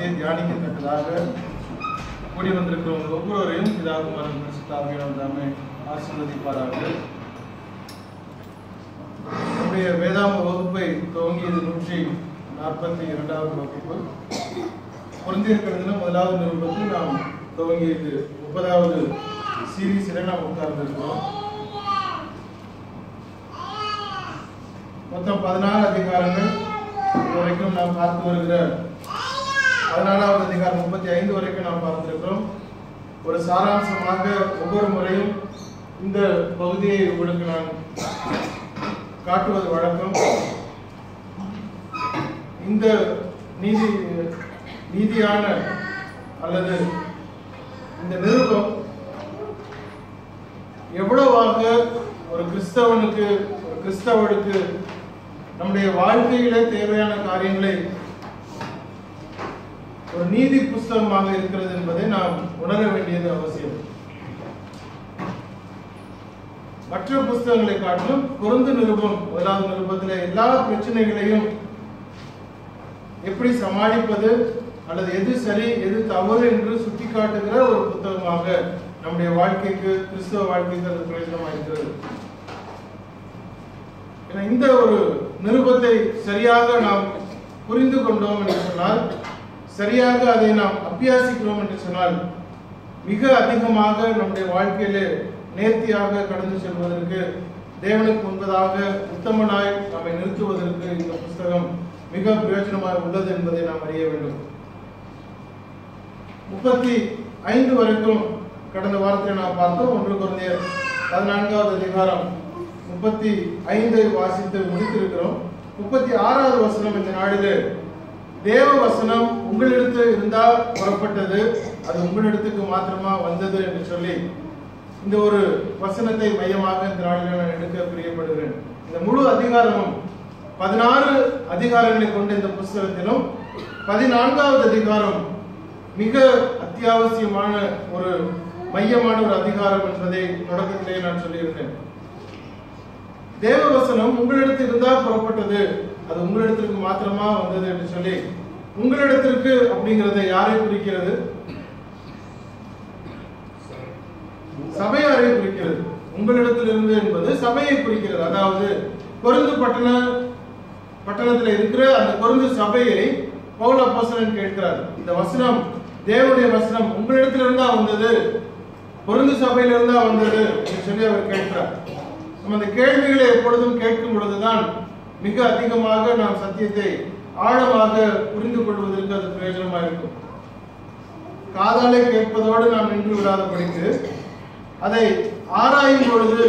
வார்த்தையை தியானிக்கின்றதாக கூடி வந்திருக்கிறவங்க ஒவ்வொருவரையும் பிதாகுமாரன் பரிசுத்தாவியான தாமே ஆசீர்வதிப்பாராக. நம்முடைய வேதாம வகுப்பை துவங்கியது நூற்றி நாற்பத்தி இரண்டாவது வகுப்பு. பொருந்தியிருக்கிறதுல முதலாவது நிருபத்தில் நாம் துவங்கியது முப்பதாவது சீரீஸில் நாம் உட்கார்ந்திருக்கிறோம். மொத்தம் பதினாறு அதிகாரங்கள் இதுவரைக்கும் நாம் பார்த்து வருகிற பதினாலாவது அதிகாரம் முப்பத்தி ஐந்து வரைக்கும் நாம் பார்த்திருக்கிறோம். ஒரு சாராம்சமாக ஒவ்வொரு முறையும் இந்த பகுதியை உங்களுக்கு நான் காட்டுவது வழக்கம். இந்த நீதி நீதியான அல்லது இந்த நிருபம் எவ்வளவாக ஒரு கிறிஸ்தவனுக்கு ஒரு கிறிஸ்தவனுக்கு நம்முடைய வாழ்க்கையில தேவையான காரியங்களை ஒரு நீதி புஸ்தகமாக இருக்கிறது என்பதை நாம் உணர வேண்டியது அவசியம். மற்ற புஸ்தகங்களை காட்டிலும் பொருந்து நிருபம் முதலாவது நிருபத்தில் எல்லா பிரச்சனைகளையும் எப்படி சமாளிப்பது அல்லது எது சரி எது தவறு என்று சுட்டிக்காட்டுகிற ஒரு புத்தகமாக நம்முடைய வாழ்க்கைக்கு கிறிஸ்தவ வாழ்க்கைக்கு அது பிரயோஜனமாக இருக்கிறது. இந்த ஒரு நிருபத்தை சரியாக நாம் புரிந்து கொண்டோம் என்று சொன்னால் சரியாக அதை நாம் அபியாசிக்கிறோம் என்று சொன்னால் மிக அதிகமாக நம்முடைய வாழ்க்கையிலே நேர்த்தியாக கடந்து செல்வதற்கு தேவனுக்கு முன்பதாக உத்தமனாய் நம்மை நிறுத்துவதற்கு இந்த புஸ்தகம் மிக பிரயோஜனமாக உள்ளது என்பதை நாம் அறிய வேண்டும். முப்பத்தி ஐந்து வரைக்கும் கடந்த வாரத்தில் நாம் பார்த்தோம். ஒன்று குழந்தையர் பதினான்காவது அதிகாரம் முப்பத்தி ஐந்தை வாசித்து முடித்திருக்கிறோம். முப்பத்தி ஆறாவது வசனம் இந்த நாளிலே தேவ வசனம் உங்களிடத்து இருந்தால் புறப்பட்டது. அது உங்களிடத்துக்கு மாத்திரமா வந்தது என்று சொல்லி இந்த ஒரு வசனத்தை மையமாக இந்த நாளில் நான் எடுக்க பிரியப்படுகிறேன். இந்த முழு அதிகாரமும் பதினாறு அதிகாரங்களை கொண்ட இந்த புஸ்தகத்திலும் பதினான்காவது அதிகாரம் மிக அத்தியாவசியமான ஒரு மையமான ஒரு அதிகாரம் என்பதை தொடக்கத்திலே நான் சொல்லியிருந்தேன். தேவவசனம் உங்களிடத்து இருந்தால் புறப்பட்டது. அது உங்களிடத்திற்கு மாத்திரமா வந்தது என்று சொல்லி உங்களிடத்திற்கு அப்படிங்கறது யாரை குறிக்கிறது? சபையாரை குறிக்கிறது? உங்களிடத்திலிருந்து என்பது சபையை குறிக்கிறது. அதாவது கொருந்து பட்டண பட்டணத்தில் இருக்கிற அந்த கொருந்து சபையை பவுல் அப்போஸ்தலன் கேட்கிறார். இந்த வசனம் தேவனுடைய வசனம் உங்களிடத்திலிருந்தா வந்தது பொருந்து சபையில இருந்தா வந்தது என்று சொல்லி அவர் கேட்கிறார். நம்ம அந்த கேள்விகளை எப்பொழுதும் கேட்கும் பொழுதுதான் மிக அதிகமாக நாம் சத்தியத்தை ஆழமாக புரிந்து கொள்வதற்கு அது பிரயோஜனமாக இருக்கும். காதாலே கேட்பதோடு நாம் நின்று விடாத படித்து அதை ஆராயும் பொழுது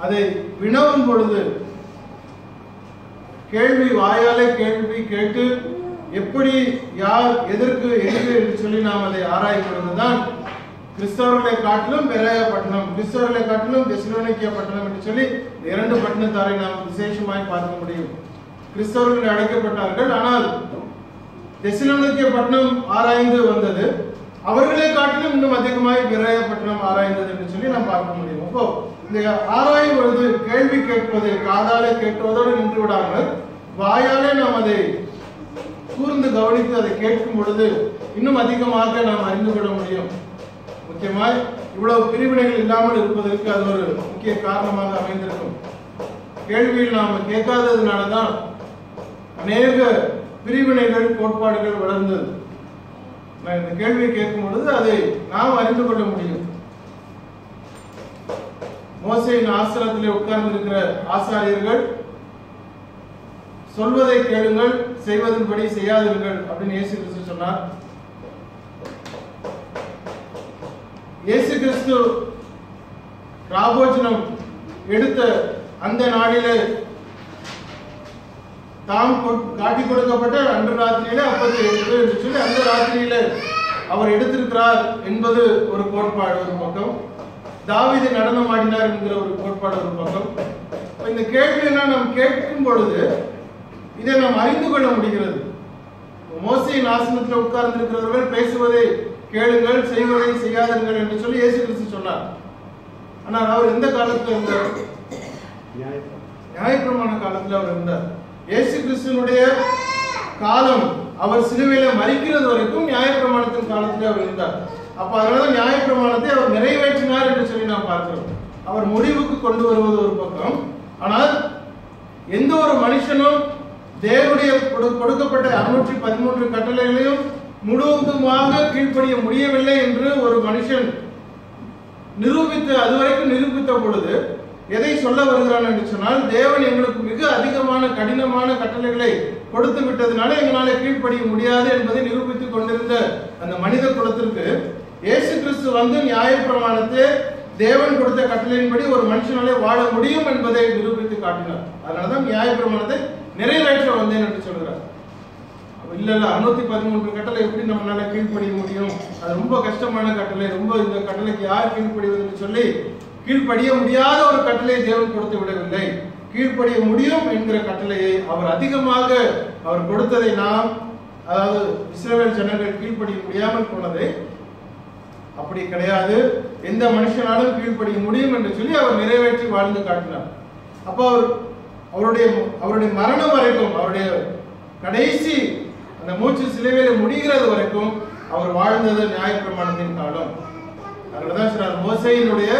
அதை வினவும் பொழுது கேள்வி வாயாலே கேள்வி கேட்டு எப்படி யார் எதற்கு எங்கு என்று சொல்லி நாம் அதை ஆராயப்படுவதுதான் கிறிஸ்தவர்களை காட்டிலும் பெரிய பட்டணம் கிறிஸ்தவர்களை காட்டிலும் தெசிலோனிக்கிய பட்டணம் என்று சொல்லி இரண்டு பட்டணத்தாரை நாம் விசேஷமாய் பார்க்க முடியும். கிறிஸ்தவர்கள் அழைக்கப்பட்டார்கள் ஆனால் தெசிலோனிக்கிய பட்டணம் ஆராய்ந்து வந்தது. அவர்களை காட்டிலும் இன்னும் அதிகமாய் பெரிய பட்டணம் ஆராய்ந்தது என்று சொல்லி நாம் பார்க்க முடியும். அப்போ இந்த ஆராயும் பொழுது கேள்வி கேட்பது காதாலே கேட்பதோடு நின்று விடாமல் வாயாலே நாம் அதை கூர்ந்து கவனித்து அதை கேட்கும் பொழுது இன்னும் அதிகமாக நாம் அறிந்து கொள்ள முடியும். முக்கியமாய் இவ்வளவு பிரிவினைகள் இல்லாமல் இருப்பதற்கு அது ஒரு முக்கிய காரணமாக அமைந்திருக்கும். கேள்வியில் நாம் கேட்காததுனாலதான் அநேக பிரிவினைகள் கோட்பாடுகள் வளர்ந்தது நான் இந்த கேள்வியை கேட்கும் பொழுது அதை நாம் அறிந்து கொள்ள முடியும். மோசையின் ஆசிரத்திலே உட்கார்ந்து இருக்கிற ஆசாரியர்கள் சொல்வதை கேளுங்கள் செய்வதன்படி செய்யாதீர்கள் அப்படின்னு இயேசு கிறிஸ்து சொன்னார். இயேசு கிறிஸ்து ராபோஜனம் எடுத்த அந்த நாளிலே தாம் கொ- காட்டிக் கொடுக்கப்பட்ட அன்று ராத்திரியிலே அப்பது என்று சொல்லி அந்த ராத்திரியில அவர் எடுத்திருக்கிறார் என்பது ஒரு கோட்பாடு ஒரு பக்கம். தாவிதை நடனம் ஆடினார் என்கிற ஒரு கோட்பாடு ஒரு பக்கம். இந்த கேள்வியெல்லாம் நாம் கேட்கும் பொழுது இதை நாம் அறிந்து கொள்ள முடிகிறது. மோசையின் ஆசனத்தில் உட்கார்ந்து இருக்கிறவர்கள் பேசுவதை கேளுங்கள் செய்வதை செய்யாதீர்கள் என்று சொல்லி இயேசு கிறிஸ்து சொன்னார். ஆனால் அவர் எந்த காலத்துல இருந்தார்? நியாயப்பிரமாண காலத்துல அவர் இருந்தார். இயேசு கிறிஸ்துனுடைய காலம் அவர் சிலுவையில மறிக்கிறது வரைக்கும் நியாயப்பிரமாணத்தின் காலத்திலே அவர் இருந்தார். அப்ப அதனால நியாயப்பிரமாணத்தை அவர் நிறைவேற்றினார் என்று சொல்லி நாம் பார்க்கிறோம். அவர் முடிவுக்கு கொண்டு வருவது ஒரு பக்கம். ஆனால் எந்த ஒரு மனுஷனும் தேவனுடைய கொடு- கொடுக்கப்பட்ட அறுநூற்றி பதிமூன்று கட்டளைகளையும் முழுவதுமாக கீழ்ப்படிய முடியவில்லை என்று ஒரு மனுஷன் நிரூபித்து அதுவரைக்கும் நிரூபித்த பொழுது எதை சொல்ல வருகிறான் என்று சொன்னால் தேவன் எங்களுக்கு மிக அதிகமான கடினமான கட்டளைகளை கொடுத்து விட்டதுனால எங்களால் கீழ்ப்படிய முடியாது என்பதை நிரூபித்துக் கொண்டிருந்த அந்த மனித குலத்திற்கு இயேசு கிறிஸ்து வந்து நியாயப்பிரமாணத்தை தேவன் கொடுத்த கட்டளையின்படி ஒரு மனுஷனாலே வாழ முடியும் என்பதை நிரூபித்து காட்டினார். அதனாலதான் நியாயப்பிரமாணத்தை நிறைவேற்ற வந்தேன் என்று சொல்கிறார். இல்ல இல்ல அறுநூத்தி பதிமூன்று கட்டளை எப்படி நம்மளால கீழ்ப்படிய முடியும்? அது ரொம்ப கஷ்டமான கட்டளை. ரொம்ப இந்த கட்டளைக்கு யார் கீழ்ப்படிவதுன்னு சொல்லி கீழ்ப்படிய முடியாத ஒரு கட்டளையை தேவன் கொடுத்து விடவில்லை. கீழ்ப்படிய முடியும் என்கிற கட்டளையை அவர் அதிகமாக அவர் கொடுத்ததை நாம் அதாவது இஸ்ரேல் ஜனங்கள் கீழ்ப்படிய முடியாமல் போனதை அப்படி கிடையாது. எந்த மனுஷனாலும் கீழ்ப்படிய முடியும் என்று சொல்லி அவர் நிறைவேற்றி வாழ்ந்து காட்டினார். அப்போ அவர் அவருடைய அவருடைய மரணம் வரைக்கும் அவருடைய கடைசி அந்த மூச்சு சிலுவையில முடிகிறது வரைக்கும் அவர் வாழ்ந்தது நியாயப்பிரமாணத்தின் காலம். அதனாலதான் சொன்னார் மோசையினுடைய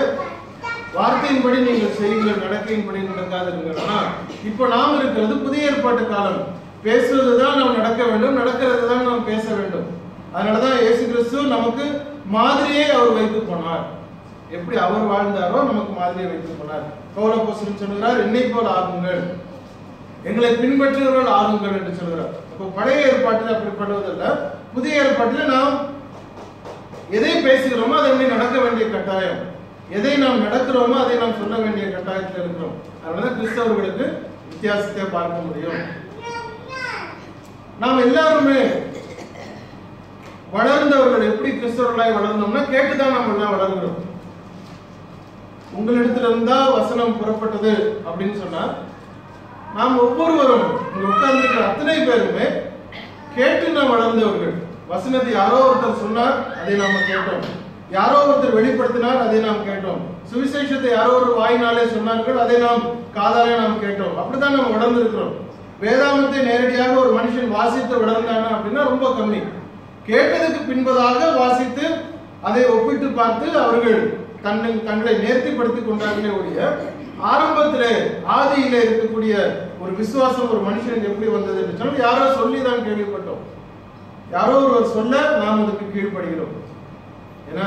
வார்த்தையின்படி நீங்கள் செய்யுங்கள் நடக்கையின்படி நடக்காதிருங்கள் ஆனா இப்போ நாம் இருக்கிறது புதிய ஏற்பாட்டு காலம். பேசுவது தான் நாம் நடக்க வேண்டும் நடக்கிறது தான் நாம் பேச வேண்டும். அதனாலதான் இயேசு கிறிஸ்து நமக்கு மாதிரியை அவர் வைத்து போனார். எப்படி அவர் வாழ்ந்தாரோ நமக்கு மாதிரியை வைத்து போனார். பௌலப்போஸ்தலன் சொல்கிறார் என்னை போல் ஆகுங்கள். எங்களை பின்பற்றுகிறவர்கள் ஆகுங்கள் என்று சொல்கிறார் இப்போ பழைய ஏற்பாட்டில் அப்படி பண்ணுவதில்லை புதிய ஏற்பாட்டில் நாம் எதை பேசுகிறோமோ அதை அப்படி நடக்க வேண்டிய கட்டாயம். எதை நாம் நடக்கிறோமோ அதை நாம் சொல்ல வேண்டிய கட்டாயத்தில் இருக்கிறோம். அதனால கிறிஸ்தவர்களுக்கு வித்தியாசத்தை பார்க்க முடியும். நாம் எல்லாருமே வளர்ந்தவர்கள் எப்படி கிறிஸ்தவர்களாய் வளர்ந்தோம்னா கேட்டுதான் நம்ம எல்லாம் வளர்கிறோம். உங்களிடத்துல இருந்தா வசனம் புறப்பட்டது அப்படின்னு சொன்னா நாம் ஒவ்வொருவரும் இங்க உட்கார்ந்திருக்கிற அத்தனை பேருமே கேட்டு நாம் வளர்ந்தவர்கள். வசனத்தை யாரோ ஒருத்தர் சொன்னார் அதை நாம கேட்டோம். யாரோ ஒருத்தர் வெளிப்படுத்தினார் அதை நாம் கேட்டோம். சுவிசேஷத்தை யாரோ ஒரு வாயினாலே சொன்னார்கள் அதை நாம் காதாலே நாம் கேட்டோம். அப்படிதான் நாம் வளர்ந்திருக்கிறோம். வேதாமத்தை நேரடியாக ஒரு மனுஷன் வாசித்து வளர்ந்தானா அப்படின்னா ரொம்ப கம்மி. கேட்டதுக்கு பின்பதாக வாசித்து அதை ஒப்பிட்டு பார்த்து அவர்கள் தன்னை தங்களை நேர்த்திப்படுத்திக் கொண்டார்களே ஒழிய ஆரம்பத்திலே ஆதியிலே இருக்கக்கூடிய ஒரு விசுவாசம் ஒரு மனுஷனுக்கு எப்படி வந்தது என்று சொன்னால் யாரோ சொல்லி தான் கேள்விப்பட்டோம். யாரோ ஒருவர் சொல்ல நாம் அதுக்கு கீழ்ப்படுகிறோம். ஏன்னா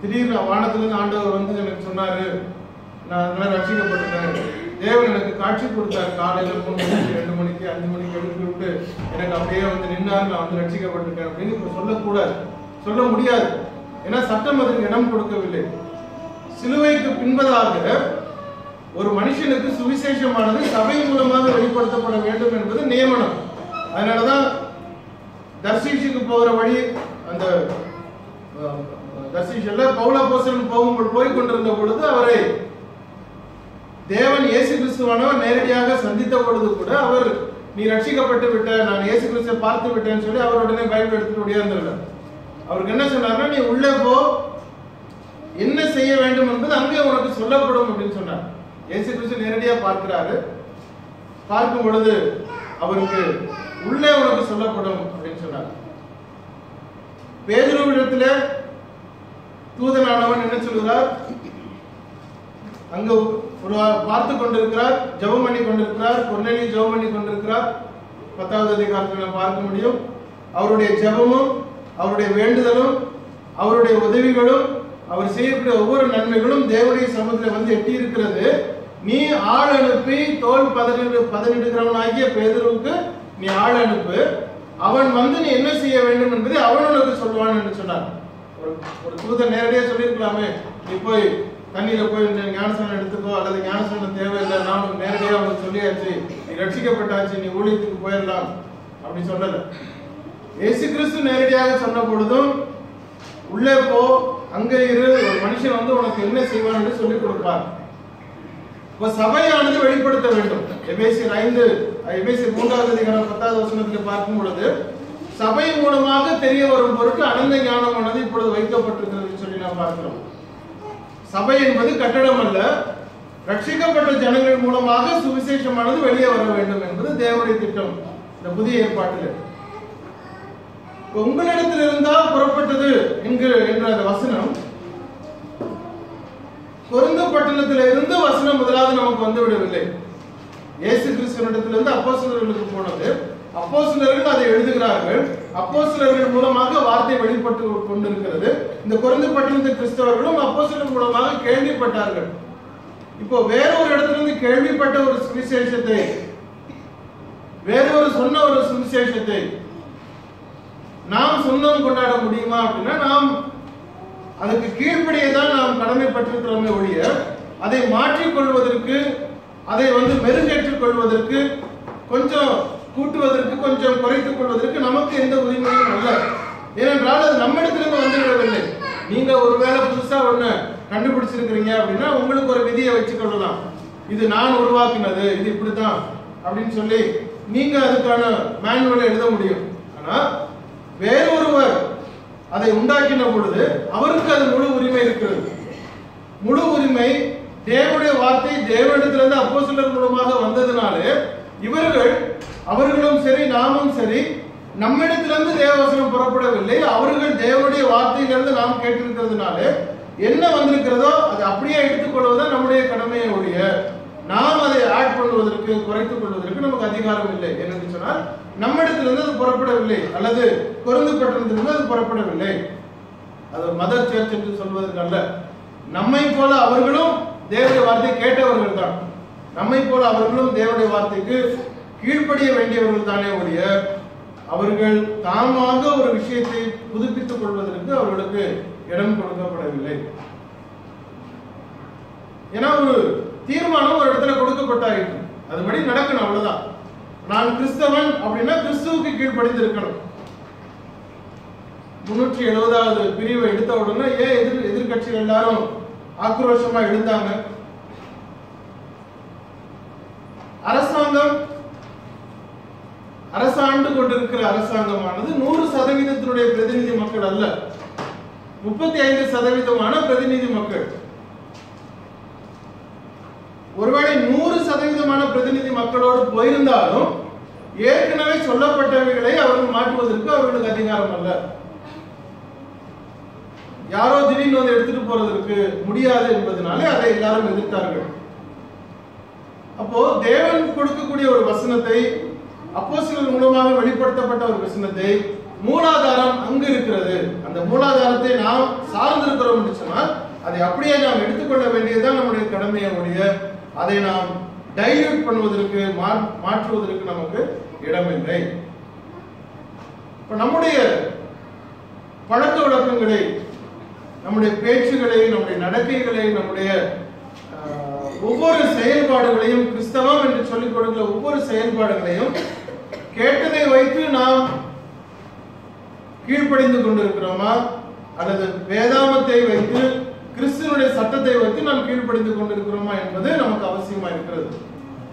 திடீர்னு வானத்திலிருந்து ஆண்டவர் வந்து எனக்கு சொன்னாரு நான் அதனால ரட்சிக்கப்பட்டுட்டேன். தேவன் எனக்கு காட்சி கொடுத்தார் காலையில மூணு மணிக்கு ரெண்டு மணிக்கு அஞ்சு மணிக்கு எழுப்பி விட்டு எனக்கு அப்படியே வந்து நின்னார் நான் வந்து ரசிக்கப்பட்டிருக்கேன் அப்படின்னு இப்ப சொல்லக்கூடாது. சொல்ல முடியாது. ஏன்னா சட்டம் அதற்கு இடம் கொடுக்கவில்லை. சிலுவைக்கு பின்பதாக ஒரு மனுஷனுக்கு சுவிசேஷமானது சபை மூலமாக வெளிப்படுத்தப்பட வேண்டும் என்பது நியமனம். அதனாலதான் தர்சீஷுக்கு போகிற வழி அந்த தர்சீஷல்ல தர்சீஷல்ல போசன் போகும்போது போய் கொண்டிருந்த பொழுது அவரை தேவன் இயேசு கிறிஸ்துவானவர் நேரடியாக சந்தித்த பொழுது கூட அவர் நீ ரட்சிக்கப்பட்டு விட்ட நான் இயேசு கிறிஸ்துவை பார்த்து விட்டேன்னு சொல்லி அவர் உடனே பைபிள் எடுத்துட்டு ஓடியாந்துடல அவருக்கு என்ன சொன்னார்னா நீ உள்ளே போ என்ன செய்ய வேண்டும் என்பது அங்கே உனக்கு சொல்லப்படும் அப்படின்னு சொன்னார். ஏசு கிறிஸ்து நேரடியா பார்க்கிறாரு. பார்க்கும் பொழுது அவருக்கு உள்ளே உனக்கு சொல்லப்படும் அப்படின்னு சொன்னார். பேதுருவிடத்துல தூதனானவன் என்ன சொல்கிறார்? அங்க ஒரு பார்த்து கொண்டிருக்கிறார் ஜெபம் பண்ணி கொண்டிருக்கிறார் பொன்னணி ஜெபம் பண்ணி கொண்டிருக்கிறார். பத்தாவது அதிகாரத்தில் நாம் பார்க்க முடியும். அவருடைய ஜெபமும் அவருடைய வேண்டுதலும் அவருடைய உதவிகளும் அவர் செய்யக்கூடிய ஒவ்வொரு நன்மைகளும் தேவனுடைய சமூகத்தில் வந்து எட்டி இருக்கிறது நீ ஆள் அனுப்பி தோல் பதனிடு பதனிடுகிறவன் ஆகிய பேதருவுக்கு நீ ஆள் அனுப்பு. அவன் வந்து நீ என்ன செய்ய வேண்டும் என்பதை அவன் உனக்கு சொல்லுவான் என்று சொன்னார். ஒரு ஒரு நேரடியாக சொல்லியிருக்கலாமே. நீ போய் தண்ணியில் போய் இந்த எடுத்துக்கோ அல்லது ஞானஸ்நானம் தேவையில்லை நான் உனக்கு அவனுக்கு சொல்லியாச்சு. நீ ரட்சிக்கப்பட்டாச்சு நீ ஊழியத்துக்கு போயிடலாம் அப்படி சொல்லலை. இயேசு கிறிஸ்து நேரடியாக சொன்ன பொழுதும் உள்ளே போ அங்கே இரு ஒரு மனுஷன் வந்து உனக்கு என்ன செய்வான் என்று சொல்லிக் கொடுப்பார். இப்ப சபையானது வெளிப்படுத்த வேண்டும். எபேசியர் ஐந்து எபேசியர் மூன்றாவது அதிகாரம் பத்தாவது வசனத்தில் பார்க்கும் பொழுது சபை மூலமாக தெரிய வரும் பொருட்டு அனந்த ஞானமானது இப்பொழுது வைக்கப்பட்டிருக்கிறது சொல்லி நாம் பார்க்கிறோம். சபை என்பது கட்டடம் அல்ல. ரட்சிக்கப்பட்ட ஜனங்கள் மூலமாக சுவிசேஷமானது வெளியே வர வேண்டும் என்பது தேவனுடைய திட்டம். இந்த புதிய ஏற்பாட்டில். உங்களிடத்தில் இருந்தா புறப்பட்டது என்கிற என்ற அந்த வசனம் கொரிந்து பட்டணத்தில் இருந்து வசனம் முதலாவது நமக்கு வந்து விடவில்லை இயேசு கிறிஸ்துவனிடத்திலிருந்து அப்போஸ்தலர்களுக்கு போனது. அப்போஸ்தலர்கள் அதை எழுதுகிறார்கள். அப்போஸ்தலர்கள் மூலமாக வார்த்தை வெளிப்பட்டு கொண்டிருக்கிறது. இந்த குறைந்த பட்டணத்து கிறிஸ்தவர்களும் அப்போஸ்தலர் மூலமாக கேள்விப்பட்டார்கள். இப்போ வேற ஒரு இடத்திலிருந்து கேள்விப்பட்ட ஒரு சுவிசேஷத்தை வேற ஒரு சொன்ன ஒரு சுவிசேஷத்தை நாம் சொந்தம் கொண்டாட முடியுமா அப்படின்னா நாம் அதுக்கு கீழ்ப்படியை தான் நாம் கடமைப்பட்டிருக்கிறோமே ஒழிய அதை மாற்றிக்கொள்வதற்கு அதை வந்து மெருங்கேற்றுக் கொள்வதற்கு கொஞ்சம் கூட்டுவதற்கு கொஞ்சம் குறைத்துக் கொள்வதற்கு நமக்கு எந்த உரிமையும் அல்ல. ஏனென்றால் அது நம்மிடத்திலிருந்து வந்துவிடவில்லை நீங்க ஒருவேளை புதுசா ஒண்ணு கண்டுபிடிச்சிருக்கிறீங்க அப்படின்னா உங்களுக்கு ஒரு விதியை வச்சு கொள்ளலாம் இது நான் உருவாக்கினது இது இப்படித்தான் அப்படின்னு சொல்லி நீங்க அதுக்கான மேனுவலை எழுத முடியும். ஆனா வேறொருவர் அதை உண்டாக்கின பொழுது அவருக்கு அது முழு உரிமை இருக்கிறது. முழு உரிமை தேவனுடைய வார்த்தை தேவனிடத்திலிருந்து அப்போஸ்தலர் மூலமாக வந்ததுனாலே இவர்கள் அவர்களும் சரி நாமும் சரி நம்மிடத்திலிருந்து தேவவசனம் புறப்படவில்லை. அவர்கள் தேவனுடைய வார்த்தையிலிருந்து நாம் கேட்டிருக்கிறதுனால என்ன வந்திருக்கிறதோ அதை அப்படியே எடுத்துக்கொள்வதுதான் நம்முடைய கடமையை ஒழிய நாம் அதை ஆட் பண்ணுவதற்கு குறைத்துக் கொள்வதற்கு நமக்கு அதிகாரம் இல்லை. என்னன்னு சொன்னால் நம்மிடத்திலிருந்து அது புறப்படவில்லை. அல்லது குறைந்து பட்டணத்திலிருந்து அது புறப்படவில்லை. அது மத சேர்ச் என்று சொல்வதற்கு அல்ல. நம்மை போல அவர்களும் தேவனுடைய வார்த்தை கேட்டவர்கள் தான். நம்மை போல அவர்களும் தேவனுடைய வார்த்தைக்கு கீழ்ப்படிய வேண்டியவர்கள் தானே ஒழிய அவர்கள் தாமாக ஒரு விஷயத்தை புதுப்பித்துக் கொள்வதற்கு அவர்களுக்கு இடம் கொடுக்கப்படவில்லை. ஏன்னா ஒரு தீர்மானம் ஒரு இடத்துல கொடுக்கப்பட்டாயிற்று. அதுபடி நடக்கணும் அவ்வளவுதான். நான் கிறிஸ்தவன் அப்படின்னா கிறிஸ்துவுக்கு கீழ்ப்படிந்து இருக்கணும் முன்னூற்றி எழுபதாவது பிரிவை எடுத்த உடனே ஏன் எதிர் எதிர்கட்சிகள் எல்லாரும் ஆக்ரோஷமா எழுந்தாங்க? அரசாங்கம் அரசாண்டு கொண்டிருக்கிற அரசாங்கமானது நூறு சதவீதத்தினுடைய பிரதிநிதி மக்கள் அல்ல. முப்பத்தி ஐந்து சதவீதமான பிரதிநிதி மக்கள். ஒருவேளை நூறு சதவீதமான பிரதிநிதி மக்களோடு போயிருந்தாலும் ஏற்கனவே சொல்லப்பட்டவைகளை அவர்கள் மாற்றுவதற்கு அவர்களுக்கு அதிகாரம் அல்ல. யாரோ திடீர்னு வந்து எடுத்துட்டு போறதற்கு முடியாது என்பதனாலே அதை எல்லாரும் எதிர்த்தார்கள். அப்போ தேவன் கொடுக்கக்கூடிய ஒரு வசனத்தை அப்போஸ்தலர் மூலமாக வெளிப்படுத்தப்பட்ட ஒரு வசனத்தை மூலாதாரம் அங்கு இருக்கிறது. அந்த மூலாதாரத்தை நாம் சார்ந்திருக்கிறோம் சொன்னால் அதை அப்படியே நாம் எடுத்துக்கொள்ள வேண்டியதுதான் நம்முடைய கடமையை அதை நாம் டைல்யூட் பண்ணுவதற்கு மா- மாற்றுவதற்கு நமக்கு இடமில்லை. இப்ப நம்முடைய பழக்க வழக்கங்களை நம்முடைய பேச்சுகளை நம்முடைய நடக்கைகளை நம்முடைய ஒவ்வொரு செயல்பாடுகளையும் கிறிஸ்தவம் என்று சொல்லிக் கொடுக்கிற ஒவ்வொரு செயல்பாடுகளையும் கேட்டதை வைத்து நாம் கீழ்ப்படிந்து கொண்டிருக்கிறோமா? அல்லது வேதாமத்தை வைத்து கிறிஸ்துவனுடைய சட்டத்தை வைத்து நாம் கீழ்ப்படுத்திக் கொண்டிருக்கிறோமா என்பது நமக்கு அவசியமா இருக்கிறது.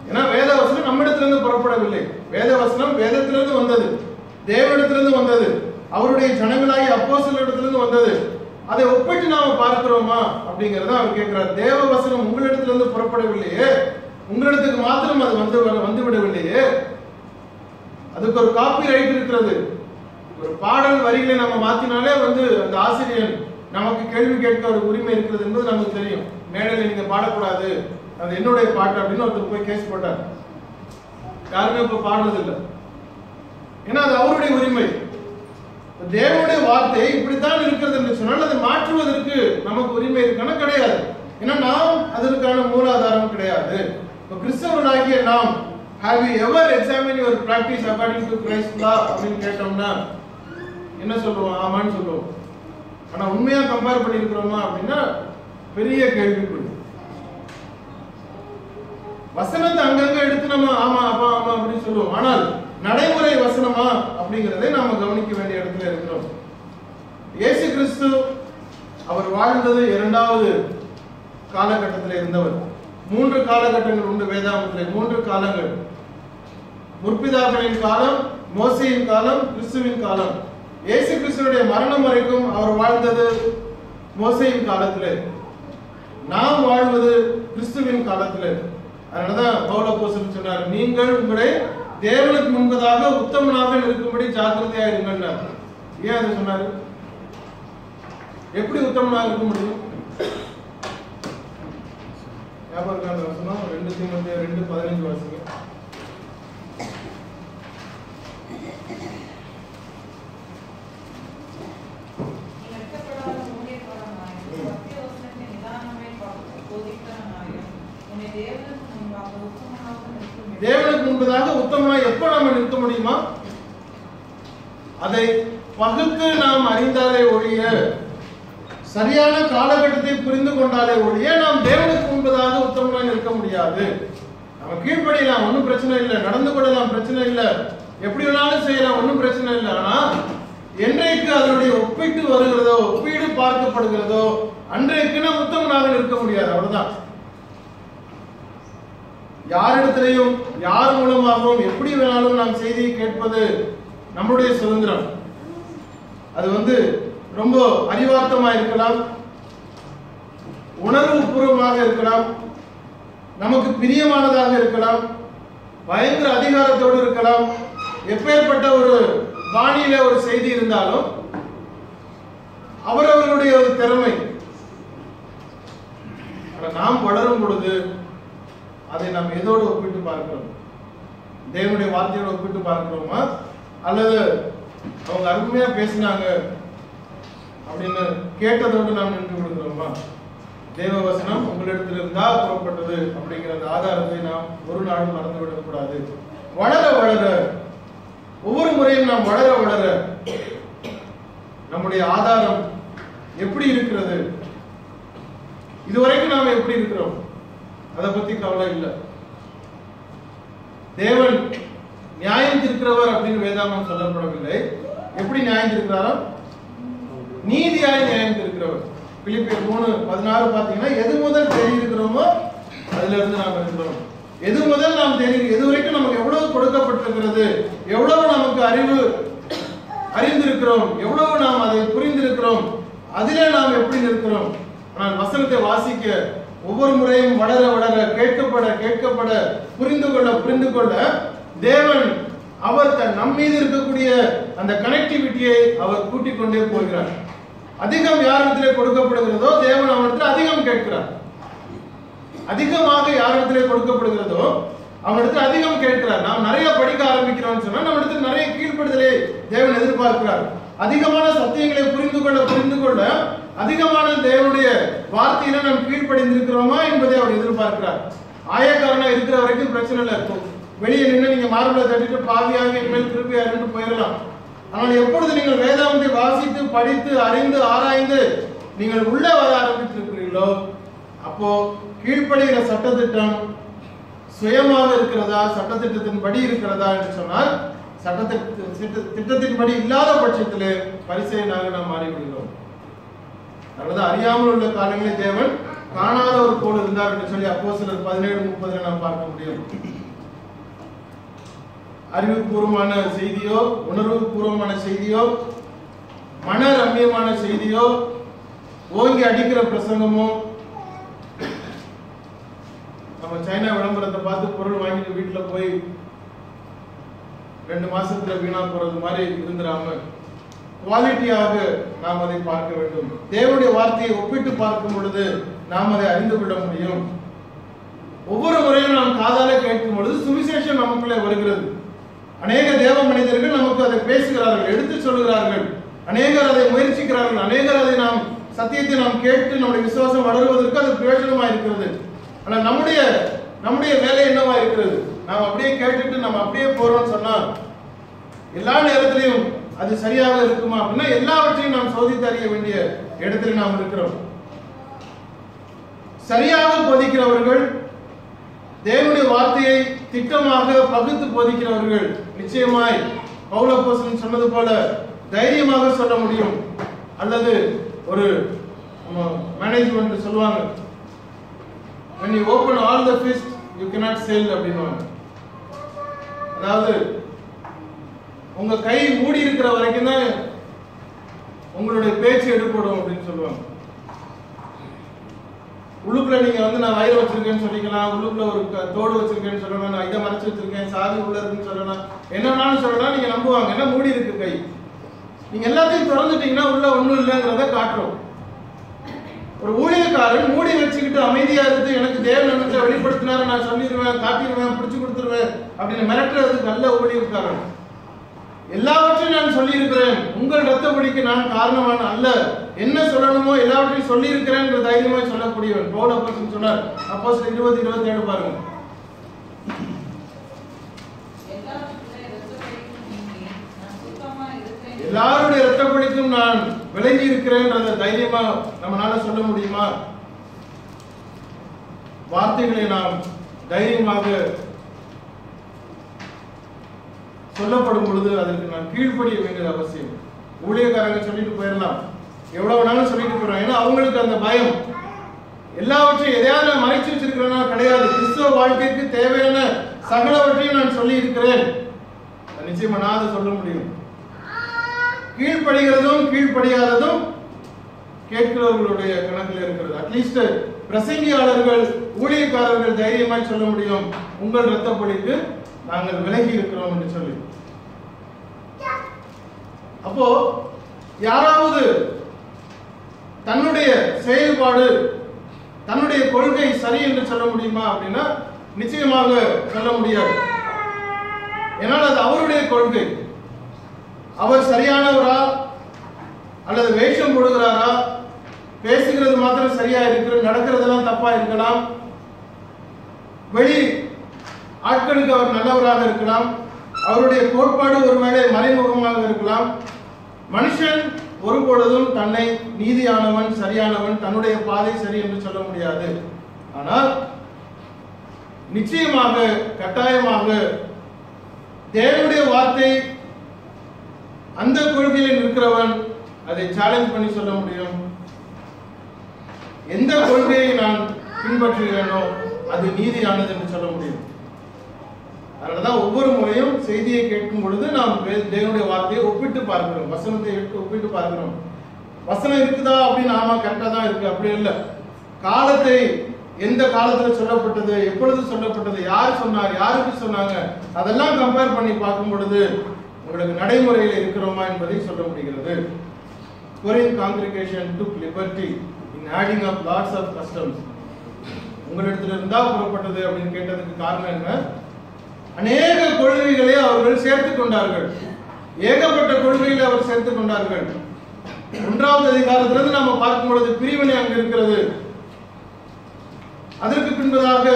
ஏன்னா வேதவசனம் நம்மிடத்திலிருந்து புறப்படவில்லை. வேதவசனம் வேதத்திலிருந்து வந்தது. தேவனிடத்திலிருந்து வந்தது. அவருடைய ஜனங்களாகி அப்போஸ்தலரிடத்திலிருந்து வந்தது. அதை ஒப்பிட்டு நாம பார்க்கிறோமா? அப்படிங்கறத அவர் கேட்கிறார். தேவ வசனம் உங்களிடத்திலிருந்து புறப்படவில்லையே. உங்களிடத்துக்கு மாத்திரம் அது வந்து வந்து விடவில்லையே. அதுக்கு ஒரு காப்பி ரைட் இருக்கிறது. ஒரு பாடல் வரிகளை நம்ம மாத்தினாலே வந்து அந்த ஆசிரியர் நமக்கு கேள்வி கேட்க ஒரு உரிமை இருக்கிறது என்பது நமக்கு தெரியும். மேடையில் நீங்க பாடக்கூடாது. அது என்னுடைய பாட்டு அப்படின்னு ஒருத்தர் போய் கேஸ் போட்டார். யாருமே இப்ப பாடுறது இல்ல ஏன்னா அது அவருடைய உரிமை. தேவனுடைய வார்த்தை இப்படித்தான் இருக்கிறது என்று சொன்னால் அதை மாற்றுவதற்கு நமக்கு உரிமை இருக்கான? கிடையாது. ஏன்னா நாம் அதற்கான மூலாதாரம் கிடையாது. இப்போ கிறிஸ்தவர்களாகிய நாம் have you ever examine your practice according to Christ law அப்படின்னு கேட்டோம்னா என்ன சொல்லுவோம்? ஆமான்னு சொல்லுவோம். ஆனா உண்மையா கம்பேர் பண்ணியிருக்கிறோமா அப்படின்னா பெரிய கேள்விக்குறி. வசனத்தை அங்கங்க எடுத்து நம்ம ஆமா ஆமா ஆமா அப்படின்னு சொல்லுவோம். ஆனால் நடைமுறை வசனமா அப்படிங்கறதை நாம கவனிக்க வேண்டிய இடத்துல இருக்கிறோம். இயேசு கிறிஸ்து அவர் வாழ்ந்தது இரண்டாவது காலகட்டத்தில் இருந்தவர். மூன்று காலகட்டங்கள் உண்டு வேதாமத்தில் மூன்று காலங்கள். முற்பிதாக்களின் காலம் மோசையின் காலம் கிறிஸ்துவின் காலம். இயேசு கிறிஸ்துவனுடைய மரணம் வரைக்கும் அவர் வாழ்ந்தது மோசையின் காலத்தில். நாம் வாழ்வது கிறிஸ்துவின் காலத்தில். அதனாலதான் பவுல போசன் சொன்னார் நீங்கள் உங்களை தேவனுக்கு முன்பதாக உத்தமனாக இருக்கும்படி ஜாக்கிரதையா இருங்கன்னார் ஏன் அதை சொன்னாரு? எப்படி உத்தமனாக இருக்க முடியும்? ஞாபகம் வசனம்? ரெண்டு தீமத்து ரெண்டு பதினஞ்சு வாசிங்க. முன்பதாக உத்தமனா எப்ப நாம நிறுத்த முடியுமா? அதை பகுத்து நாம் அறிந்தாலே ஒழிய சரியான காலகட்டத்தை புரிந்து கொண்டாலே ஒழிய நாம் தேவனுக்கு முன்பதாக உத்தமனா நிற்க முடியாது. நம்ம கீழ்ப்படியலாம் ஒன்றும் பிரச்சனை இல்லை. நடந்து கொள்ளலாம் பிரச்சனை இல்லை. எப்படி வேணாலும் செய்யலாம் ஒன்றும் பிரச்சனை இல்லை. ஆனா என்றைக்கு அதனுடைய ஒப்பிட்டு வருகிறதோ ஒப்பீடு பார்க்கப்படுகிறதோ அன்றைக்கு நாம் உத்தமனாக நிற்க முடியாது. அவ்வளவுதான். யாரிடத்திலையும் யார் மூலமாகவும் எப்படி வேணாலும் நாம் செய்தியை கேட்பது நம்முடைய சுதந்திரம். அது வந்து ரொம்ப அறிவார்த்தமா இருக்கலாம். உணர்வு பூர்வமாக இருக்கலாம். நமக்கு பிரியமானதாக இருக்கலாம். பயங்கர அதிகாரத்தோடு இருக்கலாம். எப்பேற்பட்ட ஒரு பாணியில ஒரு செய்தி இருந்தாலும் அவரவர்களுடைய ஒரு திறமை. நாம் வளரும் பொழுது அதை நாம் எதோடு ஒப்பிட்டு பார்க்கிறோம்? தேவனுடைய வார்த்தையோடு ஒப்பிட்டு பார்க்கிறோமா? அல்லது அவங்க அருமையா பேசினாங்க அப்படின்னு கேட்டதோடு நாம் நின்று விடுகிறோமா? தேவ வசனம் உங்களிடத்தில் இருந்தா புறப்பட்டது அப்படிங்கிற அந்த ஆதாரத்தை நாம் ஒரு நாளும் மறந்து விடக்கூடாது வளர வளர. ஒவ்வொரு முறையும் நாம் வளர வளர. நம்முடைய ஆதாரம் எப்படி இருக்கிறது? இதுவரைக்கும் நாம் எப்படி இருக்கிறோம்? அதை பத்தி கவலை இல்லை. தேவன் நியாயம் திருக்கிறவர் அப்படின்னு வேதாமன் சொல்லப்படவில்லை. எப்படி நியாயம் திருக்கிறாரோ நீதியாய் நியாயம் திருக்கிறவர் பிலிப்பியர் மூணு பதினாறு பாத்தீங்கன்னா எது முதல் தெரியிருக்கிறோமோ அதுல இருந்து நாம் இருக்கிறோம் எது முதல் நாம் தெரியும் எது வரைக்கும் நமக்கு எவ்வளவு கொடுக்கப்பட்டிருக்கிறது எவ்வளவு நமக்கு அறிவு அறிந்திருக்கிறோம் எவ்வளவு நாம் அதை புரிந்திருக்கிறோம் அதிலே நாம் எப்படி இருக்கிறோம் ஆனால் வசனத்தை வாசிக்க ஒவ்வொரு முறையும் வளர வளர கேட்கப்பட கேட்கப்பட புரிந்து கொள்ள புரிந்து கொள்ள தேவன் அவர் தன் நம் மீது இருக்கக்கூடிய அந்த கனெக்டிவிட்டியை அவர் கூட்டிக் கொண்டே போகிறார். அதிகம் யாரிடத்திலே கொடுக்கப்படுகிறதோ தேவன் அவனிடத்தில் அதிகம் கேட்கிறார். அதிகமாக யாரிடத்திலே கொடுக்கப்படுகிறதோ அவனிடத்தில் அதிகம் கேட்கிறார். நாம் நிறைய படிக்க ஆரம்பிக்கிறோம்னு சொன்னா நம்மிடத்தில் நிறைய கீழ்ப்படுதலை தேவன் எதிர்பார்க்கிறார். அதிகமான சத்தியங்களை புரிந்து கொள்ள புரிந்து கொள்ள அதிகமான தேவனுடைய வார்த்தையில நாம் கீழ்ப்படிந்திருக்கிறோமா என்பதை அவர் எதிர்பார்க்கிறார். ஆயக்காரனா இருக்கிற வரைக்கும் பிரச்சனை இல்லை இருக்கும் வெளியே நின்று நீங்க மார்பில தட்டிட்டு பாவியாக இனிமேல் திருப்பி அறிந்து போயிடலாம். ஆனால் எப்பொழுது நீங்கள் வேதாந்தை வாசித்து படித்து அறிந்து ஆராய்ந்து நீங்கள் உள்ளே வர ஆரம்பித்திருக்கிறீர்களோ அப்போ கீழ்ப்படுகிற சட்டத்திட்டம் சுயமாக இருக்கிறதா சட்டத்திட்டத்தின் படி இருக்கிறதா என்று சொன்னால் சட்டத்திட்ட திட்ட- திட்டத்தின்படி இல்லாத பட்சத்தில் பரிசெயனாக நாம் மாறிவிடுகிறோம். அல்லது அறியாமல் உள்ள காலங்களே தேவன் காணாத ஒரு கோடு இருந்தார் என்று சொல்லி அப்போ சிலர் பதினேழு முப்பதுல நாம் பார்க்க முடியும். அறிவுபூர்வமான செய்தியோ உணர்வு பூர்வமான செய்தியோ மன ரம்யமான செய்தியோ ஓங்கி அடிக்கிற பிரசங்கமோ நம்ம சைனா விளம்பரத்தை பார்த்து பொருள் வாங்கிட்டு வீட்டுல போய் ரெண்டு மாசத்துல வீணா போறது மாதிரி இருந்துடாம குவாலிட்டியாக நாம் அதை பார்க்க வேண்டும். தேவனுடைய வார்த்தையை ஒப்பிட்டு பார்க்கும் பொழுது நாம் அதை அறிந்து கொள்ள முடியும். ஒவ்வொரு முறையும் நாம் காதால கேட்கும் பொழுது சுவிசேஷம் நமக்குள்ளே வருகிறது. அநேக தேவ மனிதர்கள் நமக்கு அதை பேசுகிறார்கள் எடுத்து சொல்கிறார்கள் அநேகர் அதை முயற்சிக்கிறார்கள் அநேகர் அதை நாம் சத்தியத்தை நாம் கேட்டு நம்முடைய விசுவாசம் வளருவதற்கு அது பிரயோஜனமா இருக்கிறது. ஆனால் நம்முடைய நம்முடைய வேலை என்னவா இருக்கிறது? நாம் அப்படியே கேட்டுட்டு நம்ம அப்படியே போறோம்னு சொன்னா எல்லா நேரத்திலையும் அது சரியாக இருக்குமா அப்படின்னா எல்லாவற்றையும் நாம் சோதித்து அறிய வேண்டிய இடத்துல நாம் இருக்கிறோம். சரியாக போதிக்கிறவர்கள் தேவனுடைய வார்த்தையை திட்டமாக பகுத்து போதிக்கிறவர்கள் நிச்சயமாய் பௌலப்போசன் சொன்னது போல தைரியமாக சொல்ல முடியும். அல்லது ஒரு மேனேஜ்மெண்ட் சொல்லுவாங்க when you open all the fist you cannot sell அப்படின்னுவாங்க. அதாவது உங்க கை மூடி இருக்கிற வரைக்கும் தான் உங்களுடைய பேச்சு எடுப்படும் அப்படின்னு சொல்லுவாங்க. உள்ளுக்குள்ள நீங்க வந்து நான் வயிறு வச்சிருக்கேன்னு சொல்லிக்கலாம் உள்ளுக்குள்ள ஒரு க- தோடு வச்சிருக்கேன்னு சொல்லலாம் நான் இதை மறைச்சு வச்சிருக்கேன் சாதி உள்ள இருக்குன்னு சொல்லலாம் என்ன வேணாலும் சொல்லலாம் நீங்க நம்புவாங்க. என்ன மூடி இருக்கு கை? நீங்க எல்லாத்தையும் திறந்துட்டீங்கன்னா உள்ள ஒண்ணும் இல்லைங்கிறத காட்டுறோம். ஒரு ஊழியக்காரன் மூடி வச்சுக்கிட்டு அமைதியா இருந்து எனக்கு தேவன் என்னத்தை வெளிப்படுத்தினாரு நான் சொல்லிடுவேன் காட்டிடுவேன் பிடிச்சு கொடுத்துருவேன் அப்படின்னு மிரட்டுறதுக்கு நல்ல ஊழியக்காரன். எல்லாவற்றையும் நான் சொல்லியிருக்கிறேன். உங்கள் ரத்தப்படிக்கு நான் காரணமான அல்ல. என்ன சொல்லணுமோ எல்லாவற்றையும் சொல்லியிருக்கிறேன் என்ற தைரியமாய் சொல்லக்கூடியவன். பவுல் அப்போஸ்தலன் சொன்னார். அப்போஸ்தலர் இருபது இருபத்தி ஏழு பாருங்க. எல்லாருடைய ரத்தப்படிக்கும் நான் விளங்கி இருக்கிறேன் அந்த தைரியமா நம்மளால சொல்ல முடியுமா? வார்த்தைகளை நாம் தைரியமாக சொல்லப்படும் பொழுது அதற்கு நான் கீழ்ப்படிய வேண்டியது அவசியம். ஊழியக்காரங்க சொல்லிட்டு போயிடலாம். எவ்வளவு வேணாலும் சொல்லிட்டு போயிடலாம். ஏன்னா அவங்களுக்கு அந்த பயம். எல்லாவற்றையும் எதையாவது நான் மறைச்சு வச்சிருக்கிறேன்னா கிடையாது. கிறிஸ்துவ வாழ்க்கைக்கு தேவையான சகலவற்றையும் நான் சொல்லி இருக்கிறேன் நிச்சயமா நான் அதை சொல்ல முடியும். கீழ்ப்படுகிறதும் கீழ்ப்படியாததும் கேட்கிறவர்களுடைய கணக்கில் இருக்கிறது. அட்லீஸ்ட் பிரசங்கியாளர்கள் ஊழியக்காரர்கள் தைரியமாய் சொல்ல முடியும். உங்கள் ரத்தப்படிக்கு நாங்கள் விலகி இருக்கிறோம் என்று சொல்லி. அப்போ யாராவது தன்னுடைய செயல்பாடு தன்னுடைய கொள்கை சரி என்று சொல்ல முடியுமா அப்படின்னா நிச்சயமாக சொல்ல முடியாது. ஏன்னால் அது அவருடைய கொள்கை. அவர் சரியானவரா அல்லது வேஷம் போடுகிறாரா பேசுகிறது மாத்திரம் சரியா இருக்கு நடக்கிறதெல்லாம் தப்பா இருக்கலாம் வெளி ஆட்களுக்கு அவர் நல்லவராக இருக்கலாம் அவருடைய கோட்பாடு ஒருவேளை மறைமுகமாக இருக்கலாம். மனுஷன் ஒருபொழுதும் தன்னை நீதியானவன் சரியானவன் தன்னுடைய பாதை சரி என்று சொல்ல முடியாது. ஆனால் நிச்சயமாக கட்டாயமாக தேவனுடைய வார்த்தை அந்த கொள்கையில் இருக்கிறவன் அதை சேலஞ்ச் பண்ணி சொல்ல முடியும். எந்த கொள்கையை நான் பின்பற்றுகிறேனோ அது நீதியானது என்று சொல்ல முடியும். அதனாலதான் ஒவ்வொரு முறையும் செய்தியை கேட்கும் பொழுது நாம் தேவனுடைய வார்த்தையை ஒப்பிட்டு பார்க்கிறோம். வசனத்தை எடுத்து ஒப்பிட்டு பார்க்கிறோம். வசனம் இருக்குதா அப்படின்னு ஆமா கரெக்டா தான் இருக்கு. அப்படி இல்லை. காலத்தை எந்த காலத்துல சொல்லப்பட்டது எப்பொழுது சொல்லப்பட்டது யார் சொன்னார் யாருக்கு சொன்னாங்க அதெல்லாம் கம்பேர் பண்ணி பார்க்கும் பொழுது உங்களுக்கு நடைமுறையில் இருக்கிறோமா என்பதை சொல்ல முடிகிறது. Korean congregation took liberty in adding of lots of customs உங்களிடத்துல இருந்தா புறப்பட்டது அப்படின்னு கேட்டதுக்கு காரணம் என்ன? அநேக கொள்கைகளை அவர்கள் சேர்த்துக் கொண்டார்கள். ஏகப்பட்ட கொள்கைகளை அவர் சேர்த்துக் கொண்டார்கள். ஒன்றாவது அதிகாரத்திலிருந்து நாம பார்க்கும் பொழுது பிரிவினை அங்கு இருக்கிறது. அதற்கு பின்பதாக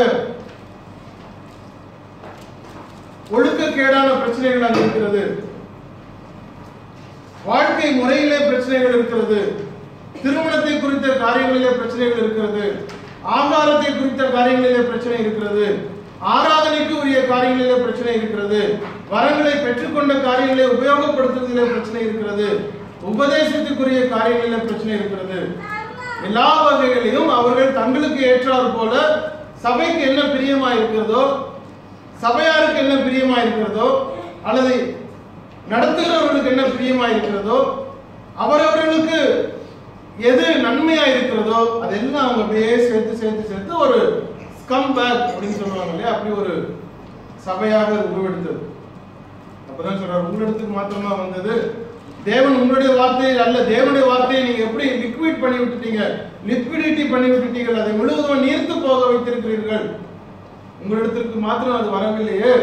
ஒழுக்கக்கேடான பிரச்சனைகள் அங்கு இருக்கிறது. வாழ்க்கை முறையிலே பிரச்சனைகள் இருக்கிறது. திருமணத்தை குறித்த காரியங்களிலே பிரச்சனைகள் இருக்கிறது. ஆகாரத்தை குறித்த காரியங்களிலே பிரச்சனை இருக்கிறது. ஆராதனைக்கு உரிய காரியங்களிலே பிரச்சனை இருக்கிறது. வரங்களை பெற்றுக்கொண்ட காரியங்களை உபயோகப்படுத்துவதிலே பிரச்சனை இருக்கிறது. உபதேசத்துக்குரிய காரியங்களிலே பிரச்சனை இருக்கிறது. எல்லா வகைகளிலும் அவர்கள் தங்களுக்கு ஏற்றார் போல சபைக்கு என்ன பிரியமா இருக்கிறதோ சபையாருக்கு என்ன பிரியமா இருக்கிறதோ அல்லது நடத்துகிறவர்களுக்கு என்ன பிரியமா இருக்கிறதோ அவரவர்களுக்கு எது நன்மையா இருக்கிறதோ அதெல்லாம் அவங்க அப்படியே சேர்த்து சேர்த்து சேர்த்து ஒரு கம் பேக் அப்படின்னு சொல்லுவாங்க இல்லையா? அப்படி ஒரு சபையாக உருவெடுத்தது. அப்பதான் சொல்றாரு உங்களிடத்துக்கு மாத்திரமா வந்தது. தேவன் உங்களுடைய வார்த்தையை அல்ல தேவனுடைய வார்த்தையை நீங்க எப்படி லிக்விட் பண்ணி விட்டுட்டீங்க? லிக்விடிட்டி பண்ணி விட்டுட்டீர்கள். அதை முழுவதும் நீர்த்து போக வைத்திருக்கிறீர்கள். உங்களிடத்திற்கு மாத்திரம் அது வரவில்லையே.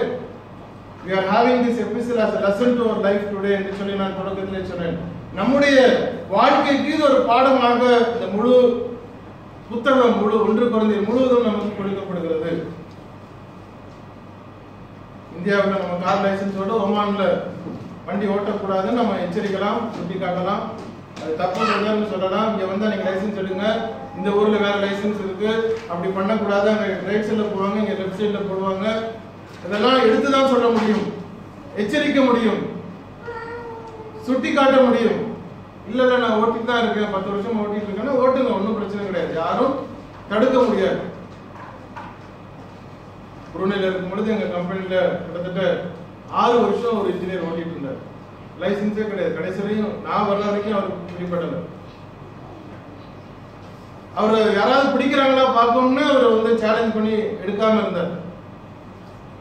We are having this epistle as a lesson to our life today என்று சொல்லி நான் தொடக்கத்திலே சொன்னேன். நம்முடைய வாழ்க்கைக்கு இது ஒரு பாடமாக இந்த முழு புத்தகம் முழு ஒன்று குழந்தை முழுவதும் நமக்கு கொடுக்கப்படுகிறது. இந்தியாவில் நம்ம கார் லைசன்ஸோட ஒமான்ல வண்டி ஓட்டக்கூடாதுன்னு நம்ம எச்சரிக்கலாம் சுட்டி காட்டலாம் அது தப்புன்றதுன்னு சொல்லலாம். இங்கே வந்து நீங்கள் லைசன்ஸ் எடுங்க. இந்த ஊரில் வேற லைசன்ஸ் இருக்கு. அப்படி பண்ணக்கூடாது. அங்கே ரைட் சைடில் போடுவாங்க இங்கே லெஃப்ட் சைடில் போடுவாங்க. இதெல்லாம் எடுத்து தான் சொல்ல முடியும். எச்சரிக்க முடியும். சுட்டி காட்ட முடியும். இல்ல இல்ல நான் ஓட்டிட்டு தான் இருக்கேன். பத்து வருஷம் ஓட்டிட்டு இருக்கேன்னா ஓட்டுங்க ஒன்றும் பிரச்சனை கிடையாது. யாரும் தடுக்க முடியாது. புருனேல இருக்கும் பொழுது எங்க கம்பெனியில கிட்டத்தட்ட ஆறு வருஷம் ஒரு இன்ஜினியர் ஓட்டிட்டு இருந்தார். லைசன்ஸே கிடையாது. கடைசி வரையும் நான் வர்ற வரைக்கும் அவருக்கு பிடிப்படல அவர் யாராவது பிடிக்கிறாங்களா பார்க்கணும்னு அவர் வந்து சேலஞ்ச் பண்ணி எடுக்காம இருந்தார்.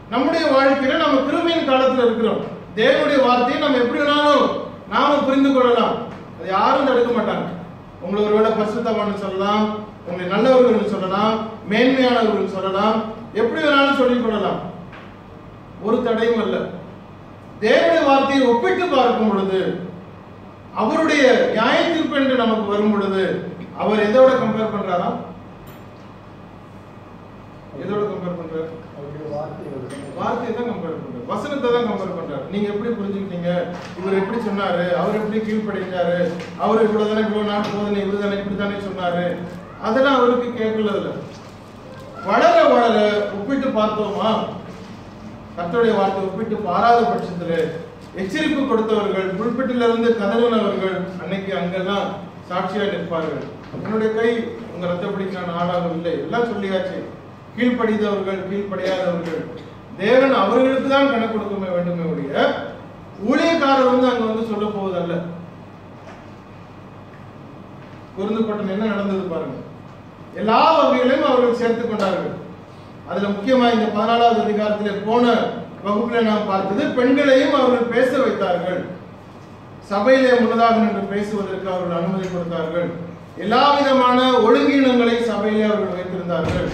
நம்முடைய வாழ்க்கையில நம்ம கிருமியின் காலத்துல இருக்கிறோம். தேவனுடைய வார்த்தையை நம்ம எப்படி வேணாலும் நாம புரிந்து கொள்ளலாம். அது யாரும் தடுக்க மாட்டாங்க. உங்களை ஒருவேளை பரிசுத்தவான்னு சொல்லலாம் உங்களை நல்லவர்கள் சொல்லலாம் மேன்மையானவர்கள் சொல்லலாம் எப்படி வேணாலும் சொல்லிக் கொள்ளலாம். ஒரு தடையும் அல்ல. தேவனுடைய வார்த்தையை ஒப்பிட்டு பார்க்கும் பொழுது அவருடைய நியாய தீர்ப்பு என்று நமக்கு வரும் பொழுது அவர் எதோட கம்பேர் பண்றாரா? எதோட கம்பேர் பண்றாரு? வார்த்தையை தான் கம்பேர் பண்றாரு. வசனத்தை தான் கம்பேர் நீங்க எப்படி புரிஞ்சுக்கிட்டீங்க? இவர் எப்படி சொன்னாரு? அவர் எப்படி கீழ்ப்படைஞ்சாரு அவர் இவ்வளவு தானே இவ்வளவு நாள் போதனை இவ்வளவு தானே இப்படி தானே சொன்னாரு? அதெல்லாம் அவருக்கு கேட்கல வளர வளர ஒப்பிட்டு பார்த்தோமா? கத்தோடைய வார்த்தை ஒப்பிட்டு பாராத பட்சத்துல எச்சரிப்பு கொடுத்தவர்கள் புல்பெட்டிலிருந்து கதறினவர்கள் அன்னைக்கு அங்கெல்லாம் சாட்சியா நிற்பார்கள். என்னுடைய கை உங்க ரத்த நான் ஆளாகவில்லை எல்லாம் சொல்லியாச்சு. கீழ்ப்படிந்தவர்கள் கீழ்ப்படியாதவர்கள். தேவன் அவர்களுக்கு தான் கணக்கு கொடுக்க வேண்டுமே ஒழிய ஊழியக்காரர் வந்து அங்க வந்து சொல்ல போவதல்ல. குருந்துப்பட்டம் என்ன நடந்தது பாருங்க. எல்லா வகையிலும் அவர்கள் சேர்த்துக் கொண்டார்கள். அதுல முக்கியமா இந்த பதினாலாவது அதிகாரத்தில் போன வகுப்புல நாம் பார்த்தது பெண்களையும் அவர்கள் பேச வைத்தார்கள். சபையிலே முன்னதாக நின்று பேசுவதற்கு அவர்கள் அனுமதி கொடுத்தார்கள். எல்லா விதமான ஒழுங்கீனங்களை சபையிலே அவர்கள் வைத்திருந்தார்கள்.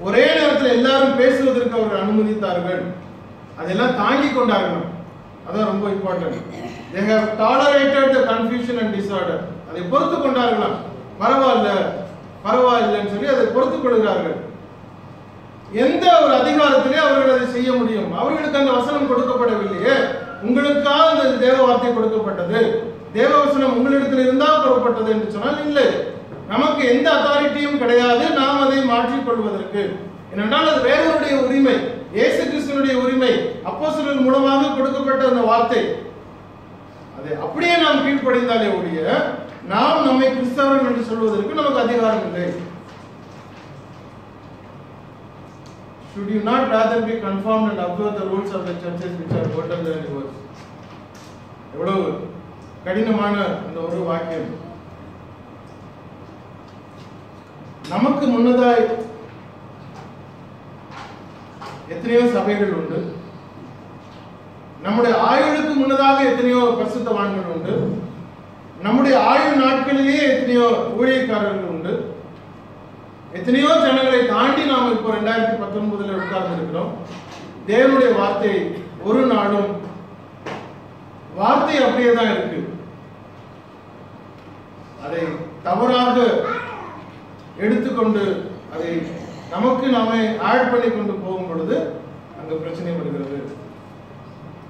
ஒரே நேரத்தில் எல்லாரும் பேசுவதற்கு அவர்கள் அனுமதித்தார்கள். அதெல்லாம் தாங்கி கொண்டார்கள். அதான் ரொம்ப important they have tolerated the confusion and disorder அதை பொறுத்து கொண்டார்களாம். பரவாயில்ல. பரவாயில்லைன்னு சொல்லி அதை பொறுத்துக் கொள்கிறார்கள். எந்த ஒரு அதிகாரத்திலே அவர்கள் அதை செய்ய முடியும்? அவர்களுக்கு அந்த வசனம் கொடுக்கப்படவில்லையே. உங்களுக்காக அந்த தேவ வார்த்தை கொடுக்கப்பட்டது. தேவ வசனம் உங்களிடத்தில் இருந்தால் புறப்பட்டது என்று சொன்னால் இல்லை. நமக்கு எந்த அத்தாரிட்டியும் கிடையாது. நாம் அதை மாற்றிக்கொள்வதற்கு. ஏனென்றால் அது வேறொருடைய உரிமை. இயேசு கிறிஸ்தனுடைய உரிமை அப்போ மூலமாக கொடுக்கப்பட்ட அந்த வார்த்தை. அதை அப்படியே நாம் கீழ்ப்படைந்தாலே ஒழிய நாம் நம்மை கிறிஸ்தவர்கள் என்று சொல்வதற்கு நமக்கு அதிகாரம் இல்லை. Should you not rather be conformed and observe the rules of the churches which are older than yours? எவ்வளவு கடினமான அந்த ஒரு வாக்கியம். நமக்கு முன்னதாய் எத்தனையோ சபைகள் உண்டு. நம்முடைய ஆயுளுக்கு முன்னதாக எத்தனையோ பரிசுத்தவான்கள் உண்டு. நம்முடைய ஆயுள் நாட்களிலேயே எத்தனையோ ஊழியக்காரர்கள் உண்டு. எத்தனையோ ஜனங்களை தாண்டி நாம் இப்போ ரெண்டாயிரத்தி பத்தொன்பதுல உட்கார்ந்து இருக்கிறோம் தேவனுடைய வார்த்தை ஒரு நாளும் வார்த்தை அப்படியே தான் இருக்கு. அதை தவறாக எடுத்துக்கொண்டு அதை நமக்கு நாமே ஆட் பண்ணி கொண்டு போகும் பொழுது அங்க பிரச்சனை வருகிறது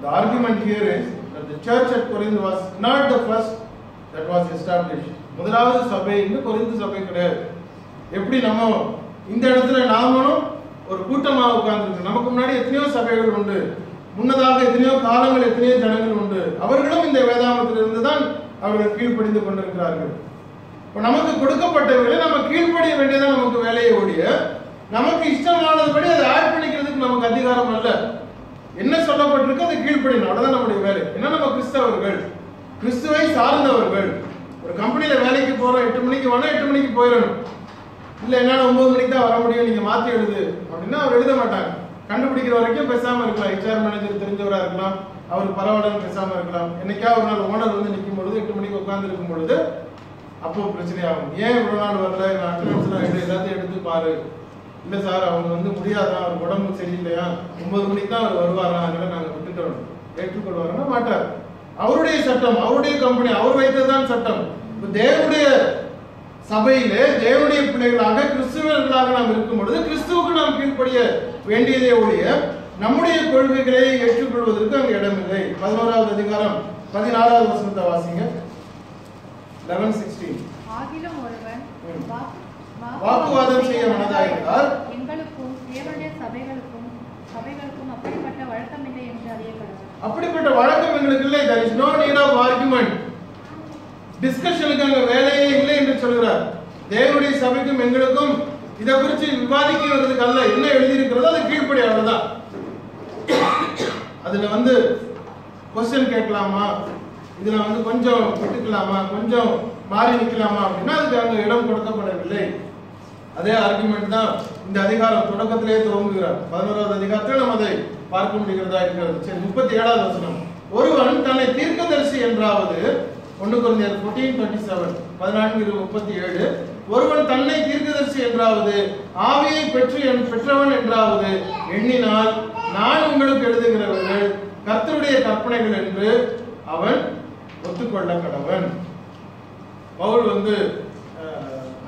The argument here is that the church at Corinth was not the first that was established. முதலாவது சபை இங்கு கொரிந்து சபை கிடையாது. எப்படி நம்ம இந்த இடத்துல நாமளும் ஒரு கூட்டமாக உட்கார்ந்துருக்கோம் நமக்கு முன்னாடி எத்தனையோ சபைகள் உண்டு. முன்னதாக எத்தனையோ காலங்கள் எத்தனையோ ஜனங்கள் உண்டு. அவர்களும் இந்த வேதாமத்திலிருந்து தான் அவர்கள் கீழ்ப்படிந்து கொண்டிருக்கிறார்கள். இப்போ நமக்கு கொடுக்கப்பட்டவர்களை நம்ம கீழ்ப்படிய வேண்டியதான் நமக்கு வேலையை ஒழிய நமக்கு இஷ்டமானதுபடி அதை ஆட் பண்ணிக்கிறதுக்கு நமக்கு அதிகாரம் அல்ல. என்ன சொல்லப்பட்டிருக்கு அதை கீழ்ப்படினோம் அவ்வளவுதான் நம்முடைய வேலை. ஏன்னா நம்ம கிறிஸ்தவர்கள்? கிறிஸ்துவை சார்ந்தவர்கள். ஒரு கம்பெனியில் வேலைக்கு போறோம் எட்டு மணிக்கு வேணா எட்டு மணிக்கு போயிடணும். இல்ல என்னால ஒன்பது மணிக்கு தான் வர முடியும் நீங்க மாத்தி எழுது. அப்படின்னா அவர் எழுத மாட்டாங்க. கண்டுபிடிக்கிற வரைக்கும் பேசாம இருக்கலாம். ஹெச்ஆர் மேனேஜர் தெரிஞ்சவரா இருக்கலாம். அவர் பரவாயில்லன்னு பேசாம இருக்கலாம். என்னைக்கா ஒரு நாள் ஓனர் வந்து நிற்கும் பொழுது எட்டு மணிக்கு உட்கார்ந்து இருக்கும் பொழுது அப்போ பிரச்சனை ஆகும். ஏன் இவ்வளவு நாள் வரல? அட்டண்டன்ஸ்லாம் எல்லாத்தையும் எடுத்து பாரு. இல்ல சார் அவங்க வந்து முடியாதா? அவர் உடம்பு சரியில்லையா? ஒன்பது மணிக்கு தான் அவர் வருவாரா? அதனால நாங்க விட்டுட்டோம். ஏற்றுக்கொள்வாருன்னா மாட்டார். அவருடைய சட்டம் அவருடைய கம்பெனி அவர் வைத்ததுதான் சட்டம். இப்ப தேவனுடைய சபையிலே தேவனுடைய பிள்ளைகளாக கிறிஸ்துவர்களாக நாம் இருக்கும் பொழுது கிறிஸ்துவுக்கு நாம் கீழ்ப்படிய வேண்டியதே ஒழிய நம்முடைய கொள்கைகளை ஏற்றுக்கொள்வதற்கு அங்கு இடமில்லை. பதினோராவது அதிகாரம் பதினாறாவது வசனத்தை வாசிங்க. லெவன் சிக்ஸ்டீன் ஆகிலும் ஒருவன் வாக்குவாதம் செய்ய மனதாயிருந்தால் எங்களுக்கும் தேவனுடைய சபைகளுக்கும் சபைகளுக்கும் அப்படிப்பட்ட என்று வழக்கம் எங்களுக்கு இல்லை. There is no need of argument. டிஸ்கஷனுக்கு அங்க வேலையே இல்லை என்று சொல்கிறார். தேவனுடைய சபைக்கும் எங்களுக்கும் இதை குறித்து விவாதிக்கிறதுக்கு அல்ல. என்ன எழுதி இருக்கிறதோ அது கீழ்ப்படி அவ்வளவுதான் அதுல வந்து கொஸ்டின் கேட்கலாமா? இதுல வந்து கொஞ்சம் விட்டுக்கலாமா? கொஞ்சம் மாறி நிக்கலாமா? அப்படின்னா அதுக்கு அங்க இடம் கொடுக்கப்படவில்லை. அதே ஆர்குமெண்ட் தான் இந்த அதிகாரம் தொடக்கத்திலேயே துவங்குகிறார். பதினோராவது அதிகாரத்தில் நம்ம அதை பார்க்க முடிகிறதா இருக்கிறது. சரி முப்பத்தி ஏழாவது வசனம். ஒருவன் தன்னை தீர்க்கதரிசி என்றாவது ஒன்று குழந்தையர் ஃபோர்டீன் டுவெண்ட்டி செவன் பதினான்கு இரு முப்பத்தி ஏழு ஒருவன் தன்னை தீர்க்கதரிசி என்றாவது ஆவியை பெற்று என் பெற்றவன் என்றாவது எண்ணினால் நான் உங்களுக்கு எழுதுகிறவர்கள் கர்த்தருடைய கற்பனைகள் என்று அவன் ஒத்துக்கொள்ள கடவன் பவுல் வந்து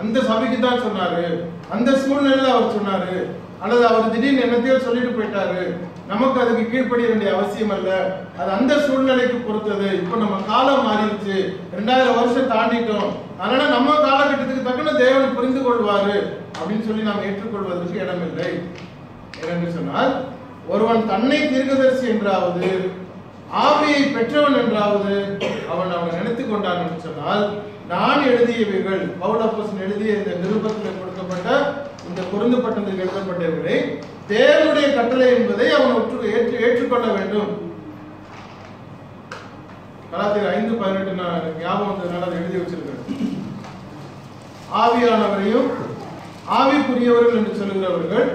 அந்த சபைக்கு தான் சொன்னாரு. அந்த சூழ்நிலையில அவர் சொன்னாரு. அல்லது அவர் திடீர்னு என்னத்தையோ சொல்லிட்டு போயிட்டாரு. நமக்கு அதுக்கு கீழ்ப்படிய வேண்டிய அவசியம் அல்ல. அது அந்த சூழ்நிலைக்கு பொறுத்தது. இப்போ நம்ம காலம் மாறிடுச்சு. ரெண்டாயிரம் வருஷம் தாண்டிட்டோம். அதனால நம்ம காலகட்டத்துக்கு தக்கன தேவன் புரிந்து கொள்வாரு அப்படின்னு சொல்லி நாம் ஏற்றுக்கொள்வதற்கு இடமில்லை. என்று சொன்னால் ஒருவன் தன்னை தீர்க்கதரிசி என்றாவது ஆவியை பெற்றவன் என்றாவது அவன் அவன் நினைத்துக் கொண்டான் என்று சொன்னால் நான் எழுதியவைகள் பவுலப்போசன் எழுதிய இந்த நிருபத்தில் கொடுக்கப்பட்ட இந்த பொருந்தப்பட்டதில் எழுதப்பட்டவர்களை தேவனுடைய கட்டளை என்பதை அவன் ஒற்று ஏற்று ஏற்றுக்கொள்ள வேண்டும். கலாத்தியர் ஐந்து பதினெட்டு நான் ஞாபகம் வந்ததுனால அதை எழுதி வச்சிருக்கிறேன் ஆவியானவரையும் ஆவிக்குரியவர்கள் என்று சொல்லுகிறவர்கள்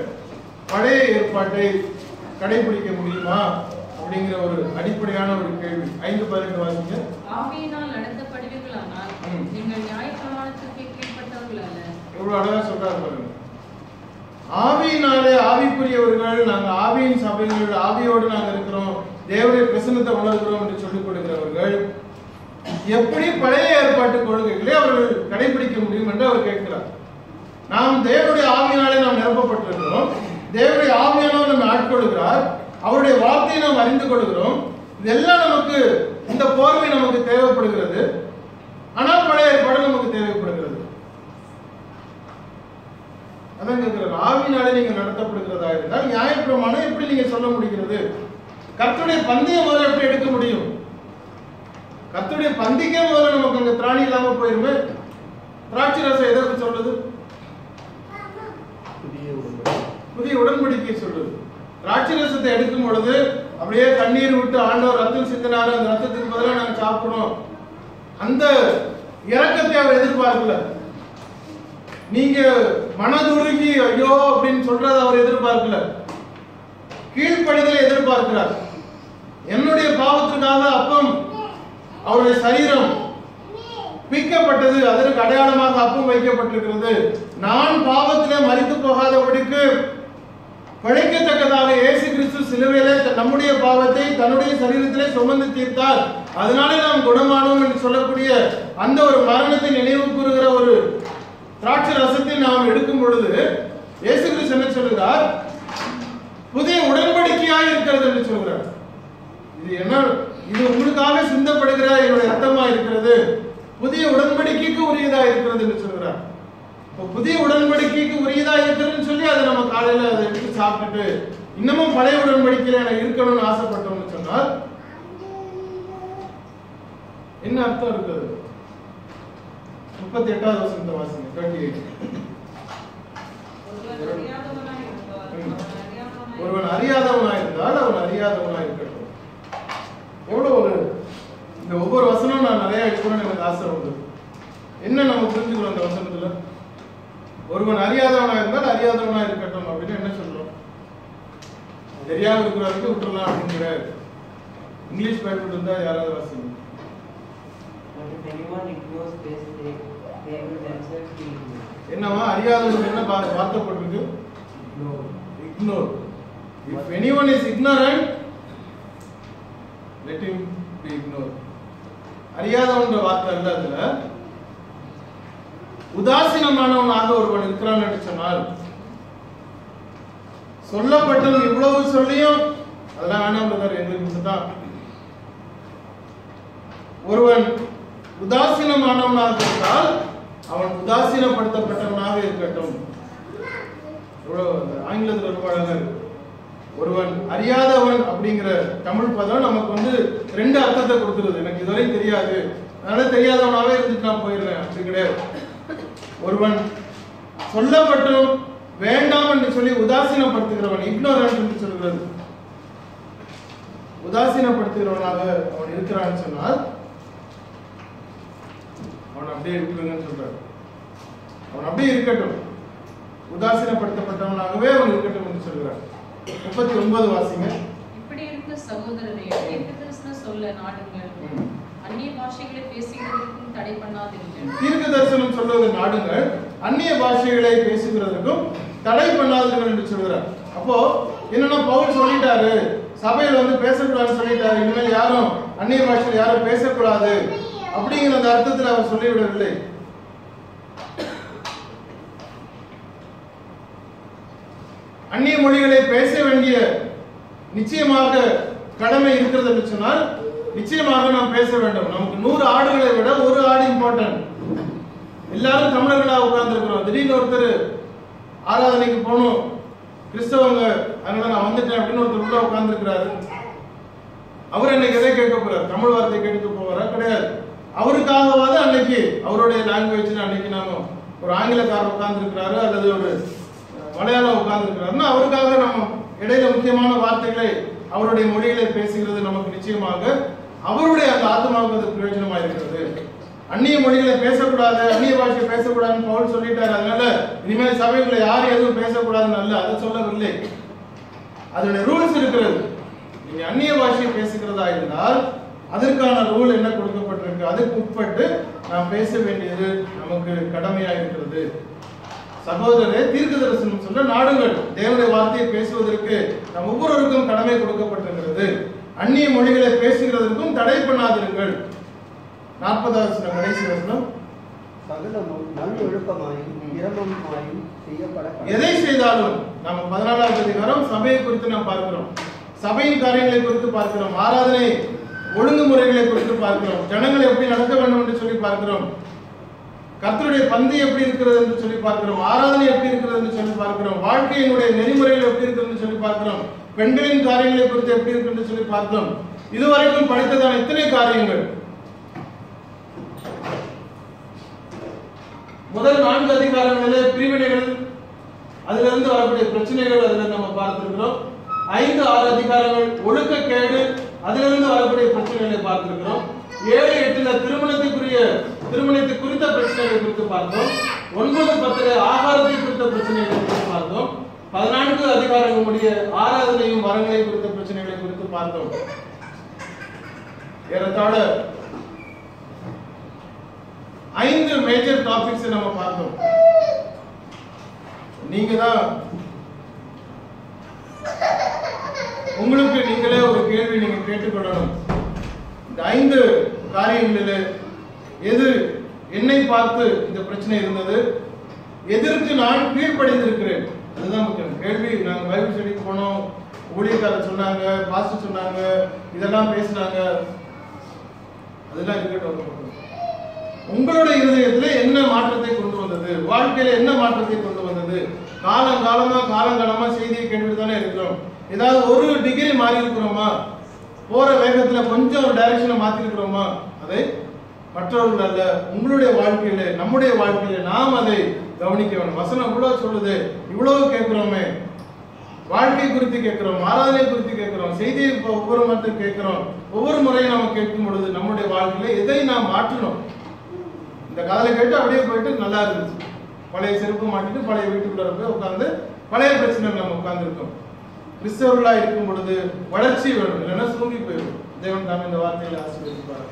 பழைய ஏற்பாட்டை கடைபிடிக்க முடியுமா? அப்படிங்கிற ஒரு அடிப்படையான ஒரு கேள்வி. ஐந்து பதினெட்டு வாசிங்க. ஆவியினால் நடத்தப்படுவீர்களானால் ம். நீங்கள் நியாயப்பிரமாணத்திற்கு கீழ்ப்பட்டவர்கள் அல்ல எவ்வளவு அழகா சொல்றாரு பாருங்க. ஆவியினாலே ஆவிக்குரியவர்கள் நாங்க ஆவியின் சபைகள் ஆவியோடு நாங்க இருக்கிறோம் தேவனுடைய பிரசன்னத்தை உணர்கிறோம் என்று சொல்லிக் கொடுக்கிறவர்கள் எப்படி பழைய ஏற்பாட்டு கொள்கைகளை அவர்கள் கடைபிடிக்க முடியும் என்று அவர் கேட்கிறார். நாம் தேவனுடைய ஆவியினாலே நாம் நிரப்பப்பட்டிருக்கிறோம். தேவனுடைய ஆவியானவர் நம்ம ஆட்கொள்கிறார். அவருடைய வார்த்தையை நாம் அறிந்து கொள்கிறோம். இதெல்லாம் நமக்கு இந்த போர்வை நமக்கு தேவைப்படுகிறது. ஆனால் பழைய ஏற்பாடு நமக்கு தேவைப்படுகிறது. அதான் கேட்கிறார் ஆவினாலே நீங்க நடத்தப்படுகிறதா இருந்தால் நியாயப்பிரமாணம் எப்படி நீங்க சொல்ல முடிகிறது? கர்த்தருடைய பந்தயம் முதல்ல எப்படி எடுக்க முடியும்? கர்த்தருடைய பந்திக்கே முதல்ல நமக்கு அங்க திராணி இல்லாம போயிருமே. திராட்சை ரசம் எதற்கு சொல்லுது புதிய உடன்படிக்கை. சொல்லுது திராட்சை ரசத்தை எடுக்கும் பொழுது அப்படியே தண்ணீர் விட்டு ஆண்டவர் ரத்தம் சிந்தினாரு. அந்த ரத்தத்துக்கு பதிலாக நாங்க சாப்பிடணும். அந்த இறக்கத்தை அவர் எதிர்பார்க்கல. நீங்க மனதுருகி ஐயோ அப்படின்னு சொல்றத அவர் எதிர்பார்க்கல. கீழ்ப்படிதலை எதிர்பார்க்கிறார். என்னுடைய பாவத்துக்காக அப்பம் அவருடைய சரீரம் பிக்கப்பட்டது அதற்கு அடையாளமாக அப்பம் வைக்கப்பட்டிருக்கிறது. நான் பாவத்திலே மறித்து போகாதபடிக்கு பழைக்கத்தக்கதாக இயேசு கிறிஸ்து சிலுவையிலே த- நம்முடைய பாவத்தை தன்னுடைய சரீரத்திலே சுமந்து தீர்த்தார். அதனாலே நாம் குணமானோம் என்று சொல்லக்கூடிய அந்த ஒரு மரணத்தை நினைவு கூறுகிற ஒரு திராட்சை ரசத்தை நாம் எடுக்கும் பொழுது இயேசு கிறிஸ்து என்ன சொல்கிறார் புதிய உடன்படிக்கையாக இருக்கிறது என்று சொல்கிறார் இது என்ன? இது உங்களுக்காக சிந்தப்படுகிற என்னுடைய ரத்தமா இருக்கிறது. புதிய உடன்படிக்கைக்கு உரியதா இருக்கிறது என்று சொல்கிறார் இப்போ புதிய உடன்படிக்கைக்கு உரியதா இருக்கிறதுன்னு சொல்லி அதை நம்ம காலையில அதை எடுத்து சாப்பிட்டுட்டு இன்னமும் பழைய உடன்படிக்கையில எனக்கு இருக்கணும்னு ஆசைப்பட்டோம்னு சொன்னால் என்ன அர்த்தம் இருக்குது? முப்பத்தி எட்டாவது வசனத்தை வாசிங்க டுவெண்ட்டி எயிட் ஒருவன் அறியாதவனாய் இருந்தால். அவன் அறியாதவனாய் இருக்கட்டும். எவ்வளவு ஒரு இந்த ஒவ்வொரு வசனம் நான் நிறைய எடுக்கணும்னு எனக்கு ஆசை உண்டு. என்ன நம்ம புரிஞ்சுக்கிறோம் அந்த வசனத்துல? ஒருவன் அறியாதவனா இருந்தால் அறியாதவனா இருக்கட்டும் அப்படின்னு என்ன சொல்றோம் தெரியாம இருக்கிற வரைக்கும் விட்டுறலாம் அப்படிங்கிற இங்கிலீஷ் பைபிள் இருந்தா யாராவது வாசிங்க. என்னவா அறியாதவனுக்கு என்ன பா- வார்த்தை போட்டிருக்கு No. ignore. If anyone is ignorant, let him be ignored. அறியாதவன்ற வார்த்தை அல்ல அதுல உதாசீனமானவனாக ஒருவன் இருக்கிறான் என்று சொன்னால் சொல்லப்பட்டது இவ்வளவு சொல்லியும் அதெல்லாம் வேணாம் பிரதர் எங்களுக்கு ஒருவன் உதாசீனமானவனாக இருந்தால் அவன் உதாசீனப்படுத்தப்பட்டவனாக இருக்கட்டும். ஆங்கிலத்தில் ஆங்கிலத்துல ரொம்ப அழகா இருக்கு. ஒருவன் அறியாதவன் அப்படிங்கிற தமிழ் பதம் நமக்கு வந்து ரெண்டு அர்த்தத்தை கொடுத்துருது. எனக்கு இதுவரை தெரியாது. அதனால தெரியாதவனாவே இருந்துட்டு நான் போயிடுறேன். அப்படி கிடையாது. ஒருவன் சொல்லப்பட்டும் வேண்டாம் என்று சொல்லி உதாசீனப்படுத்துகிறவன் இக்னோரன்ட் என்று சொல்கிறது உதாசீனப்படுத்துகிறவனாக அவன் இருக்கிறான்னு சொன்னால் அவன் அப்படியே இருக்கிறங்கன்னு சொல்றாரு. அவன் அப்படியே இருக்கட்டும். உதாசீனப்படுத்தப்பட்டவனாகவே அவன் இருக்கட்டும் என்று சொல்கிறார். முப்பத்தி ஒன்பது வாசிங்க. இப்படி இருக்க சகோதரரே தீர்க்கதரிசனம் சொல்ல நாடுங்கள். அந்நிய பாஷைகளை பேசுகிறதற்கும் தடை தீர்க்க தரிசனம் சொல்வது நாடுங்கள் அந்நிய பாஷைகளை பேசுகிறதற்கும் தடை பண்ணாதீர்கள் என்று சொல்கிறார். அப்போ என்னன்னா பவுல் சொல்லிட்டாரு சபையில வந்து பேசக்கூடாதுன்னு சொல்லிட்டாரு இனிமேல் யாரும் அந்நிய பாஷையில் யாரும் பேசக்கூடாது அப்படிங்கிற அந்த அர்த்தத்தில் அவர் சொல்லிவிடவில்லை. அந்நிய மொழிகளை பேச வேண்டிய நிச்சயமாக கடமை இருக்கிறது என்று சொன்னால் நிச்சயமாக நாம் பேச வேண்டும். நமக்கு நூறு ஆடுகளை விட ஒரு ஆடு இம்பார்ட்டன்ட் எல்லாரும் தமிழர்களா உட்கார்ந்துருக்கிறோம். திடீர்னு ஒருத்தர் ஆராதனைக்கு போகணும். கிறிஸ்தவங்க அதனால நான் வந்துட்டேன் அப்படின்னு ஒருத்தர் உள்ள உட்கார்ந்துருக்கிறாரு. அவர் அன்னைக்கு எதை கேட்க போறார்? தமிழ் வார்த்தை கேட்க போவாரா? கிடையாது. அவருக்காகவாது அன்னைக்கு அவருடைய லாங்குவேஜில் அன்னைக்கு நாம ஒரு ஆங்கிலக்காரர் உட்கார்ந்துருக்கிறாரு அல்லது ஒரு மலையாளம் உட்கார்ந்துருக்கிறாருன்னா அவருக்காக நம்ம இடையில முக்கியமான வார்த்தைகளை அவருடைய மொழிகளை பேசுகிறது நமக்கு நிச்சயமாக அவருடைய அந்த ஆத்மாவுக்கு அது பிரயோஜனமா இருக்கிறது அந்நிய மொழிகளை பேசக்கூடாது அந்நிய பாஷை பேசக்கூடாதுன்னு பவுல் சொல்லிட்டாரு. அதனால இனிமேல் சபைகளை யாரும் எதுவும் பேசக்கூடாதுன்னு அல்ல அதை சொல்லவில்லை. அதனுடைய ரூல்ஸ் இருக்கிறது. நீங்க அந்நிய பாஷையை பேசுகிறதா இருந்தால் அதற்கான ரூல் என்ன கொடுக்கப்பட்டிருக்கு? அதுக்கு உட்பட்டு நாம் பேச வேண்டியது நமக்கு கடமையா இருக்கிறது. சகோதரரே தீர்க்க தரிசனம் சொல்ல நாடுங்கள். தேவனுடைய வார்த்தையை பேசுவதற்கு நம் ஒவ்வொருவருக்கும் கடமை கொடுக்கப்பட்டிருக்கிறது. அந்நிய மொழிகளை பேசுகிறதற்கும் தடை பண்ணாதிருங்கள். நாற்பதாவது வசனம், கடைசி வசனம். சகலமும் இரமமாயும் செய்யப்பட. எதை செய்தாலும் நம்ம பதினாலாவது அதிகாரம் சபையை குறித்து நாம் பார்க்கிறோம். சபையின் காரியங்களை குறித்து பார்க்கிறோம். ஆராதனை ஒழுங்குமுறைகளை குறித்து பார்க்கிறோம். ஜனங்கள் எப்படி நடக்க வேண்டும் என்று சொல்லி பார்க்கிறோம். கர்த்தருடைய பந்தி எப்படி இருக்கிறது என்று சொல்லி பார்க்கிறோம். ஆராதனை எப்படி இருக்கிறது என்று சொல்லி பார்க்கிறோம். வாழ்க்கையினுடைய நெறிமுறைகள் எப்படி இருக்கிறது என்று சொல்லி பார்க்கிறோம். பெண்களின் காரியங்களை குறித்து எப்படி இருக்கு என்று சொல்லி பார்த்தோம். இதுவரைக்கும் படித்ததான இத்தனை காரியங்கள்? முதல் நான்கு அதிகாரங்களிலே பிரிவினைகள் அதுல இருந்து வரக்கூடிய பிரச்சனைகள் அதுல நம்ம பார்த்திருக்கிறோம். ஐந்து ஆறு அதிகாரங்கள் ஒழுக்கக்கேடு அதிலிருந்து வரக்கூடிய பிரச்சனைகளை பார்த்திருக்கிறோம். ஏழு எட்டுல திருமணத்துக்குரிய திருமணத்தை குறித்த பிரச்சனைகளை குறித்து பார்த்தோம். ஒன்பது பத்துல ஆகாரத்தை குறித்த பிரச்சனைகளை குறித்து பார்த்தோம். பதினான்கு அதிகாரங்களுடைய ஆராதனையும் வரங்களை குறித்த பிரச்சனைகளை குறித்து பார்த்தோம். ஏறத்தாழ ஐந்து மேஜர் டாபிக்ஸ் நம்ம பார்த்தோம். நீங்க தான் உங்களுக்கு நீங்களே ஒரு கேள்வி நீங்க கேட்டுக்கொள்ளணும். இந்த ஐந்து காரியங்களில் எது என்னை பார்த்து இந்த பிரச்சனை இருந்தது? எதிர்த்து நான் கீழ்ப்படைந்திருக்கிறேன். அதுதான் முக்கியம். கேள்வி நாங்கள் பைபிள் ஸ்டடிக்கு போனோம். ஊழியக்காரர் சொன்னாங்க பாஸ்டர் சொன்னாங்க இதெல்லாம் பேசினாங்க. அதெல்லாம் இருக்கட்டும் உங்களுடைய இருதயத்தில் என்ன மாற்றத்தை கொண்டு வந்தது? வாழ்க்கையில என்ன மாற்றத்தை கொண்டு வந்தது? காலங்காலமா காலங்காலமா செய்தியை கேட்டுட்டு தானே இருக்கிறோம். ஏதாவது ஒரு டிகிரி மாறி இருக்கிறோமா? போற வேகத்துல கொஞ்சம் ஒரு டைரக்ஷனை மாத்தி இருக்கிறோமா? அதை மற்றவர்கள் அல்ல உங்களுடைய வாழ்க்கையில நம்முடைய வாழ்க்கையில நாம் அதை கவனிக்க வேண்டும் வசனம் இவ்வளவு சொல்லுது. இவ்வளவு கேட்கிறோமே. வாழ்க்கை குறித்து கேட்கிறோம். ஆராதனை குறித்து கேட்கிறோம். செய்தியை ஒவ்வொரு மரத்தையும் கேட்கிறோம். ஒவ்வொரு முறையும் நாம கேட்கும் பொழுது நம்முடைய வாழ்க்கையில எதை நாம் மாற்றணும் இந்த காதலை கேட்டு அப்படியே போயிட்டு நல்லா இருந்துச்சு. பழைய செருப்பு மாட்டிட்டு பழைய வீட்டுக்குள்ள போய் உட்காந்து பழைய பிரச்சனை நம்ம உட்காந்துருக்கோம் கிறிஸ்தவர்களா இருக்கும் பொழுது வளர்ச்சி வேணும். இல்லைன்னா சூங்கி போயிடும். தேவன் தாமே இந்த வார்த்தையில ஆசீர்வதிப்பார்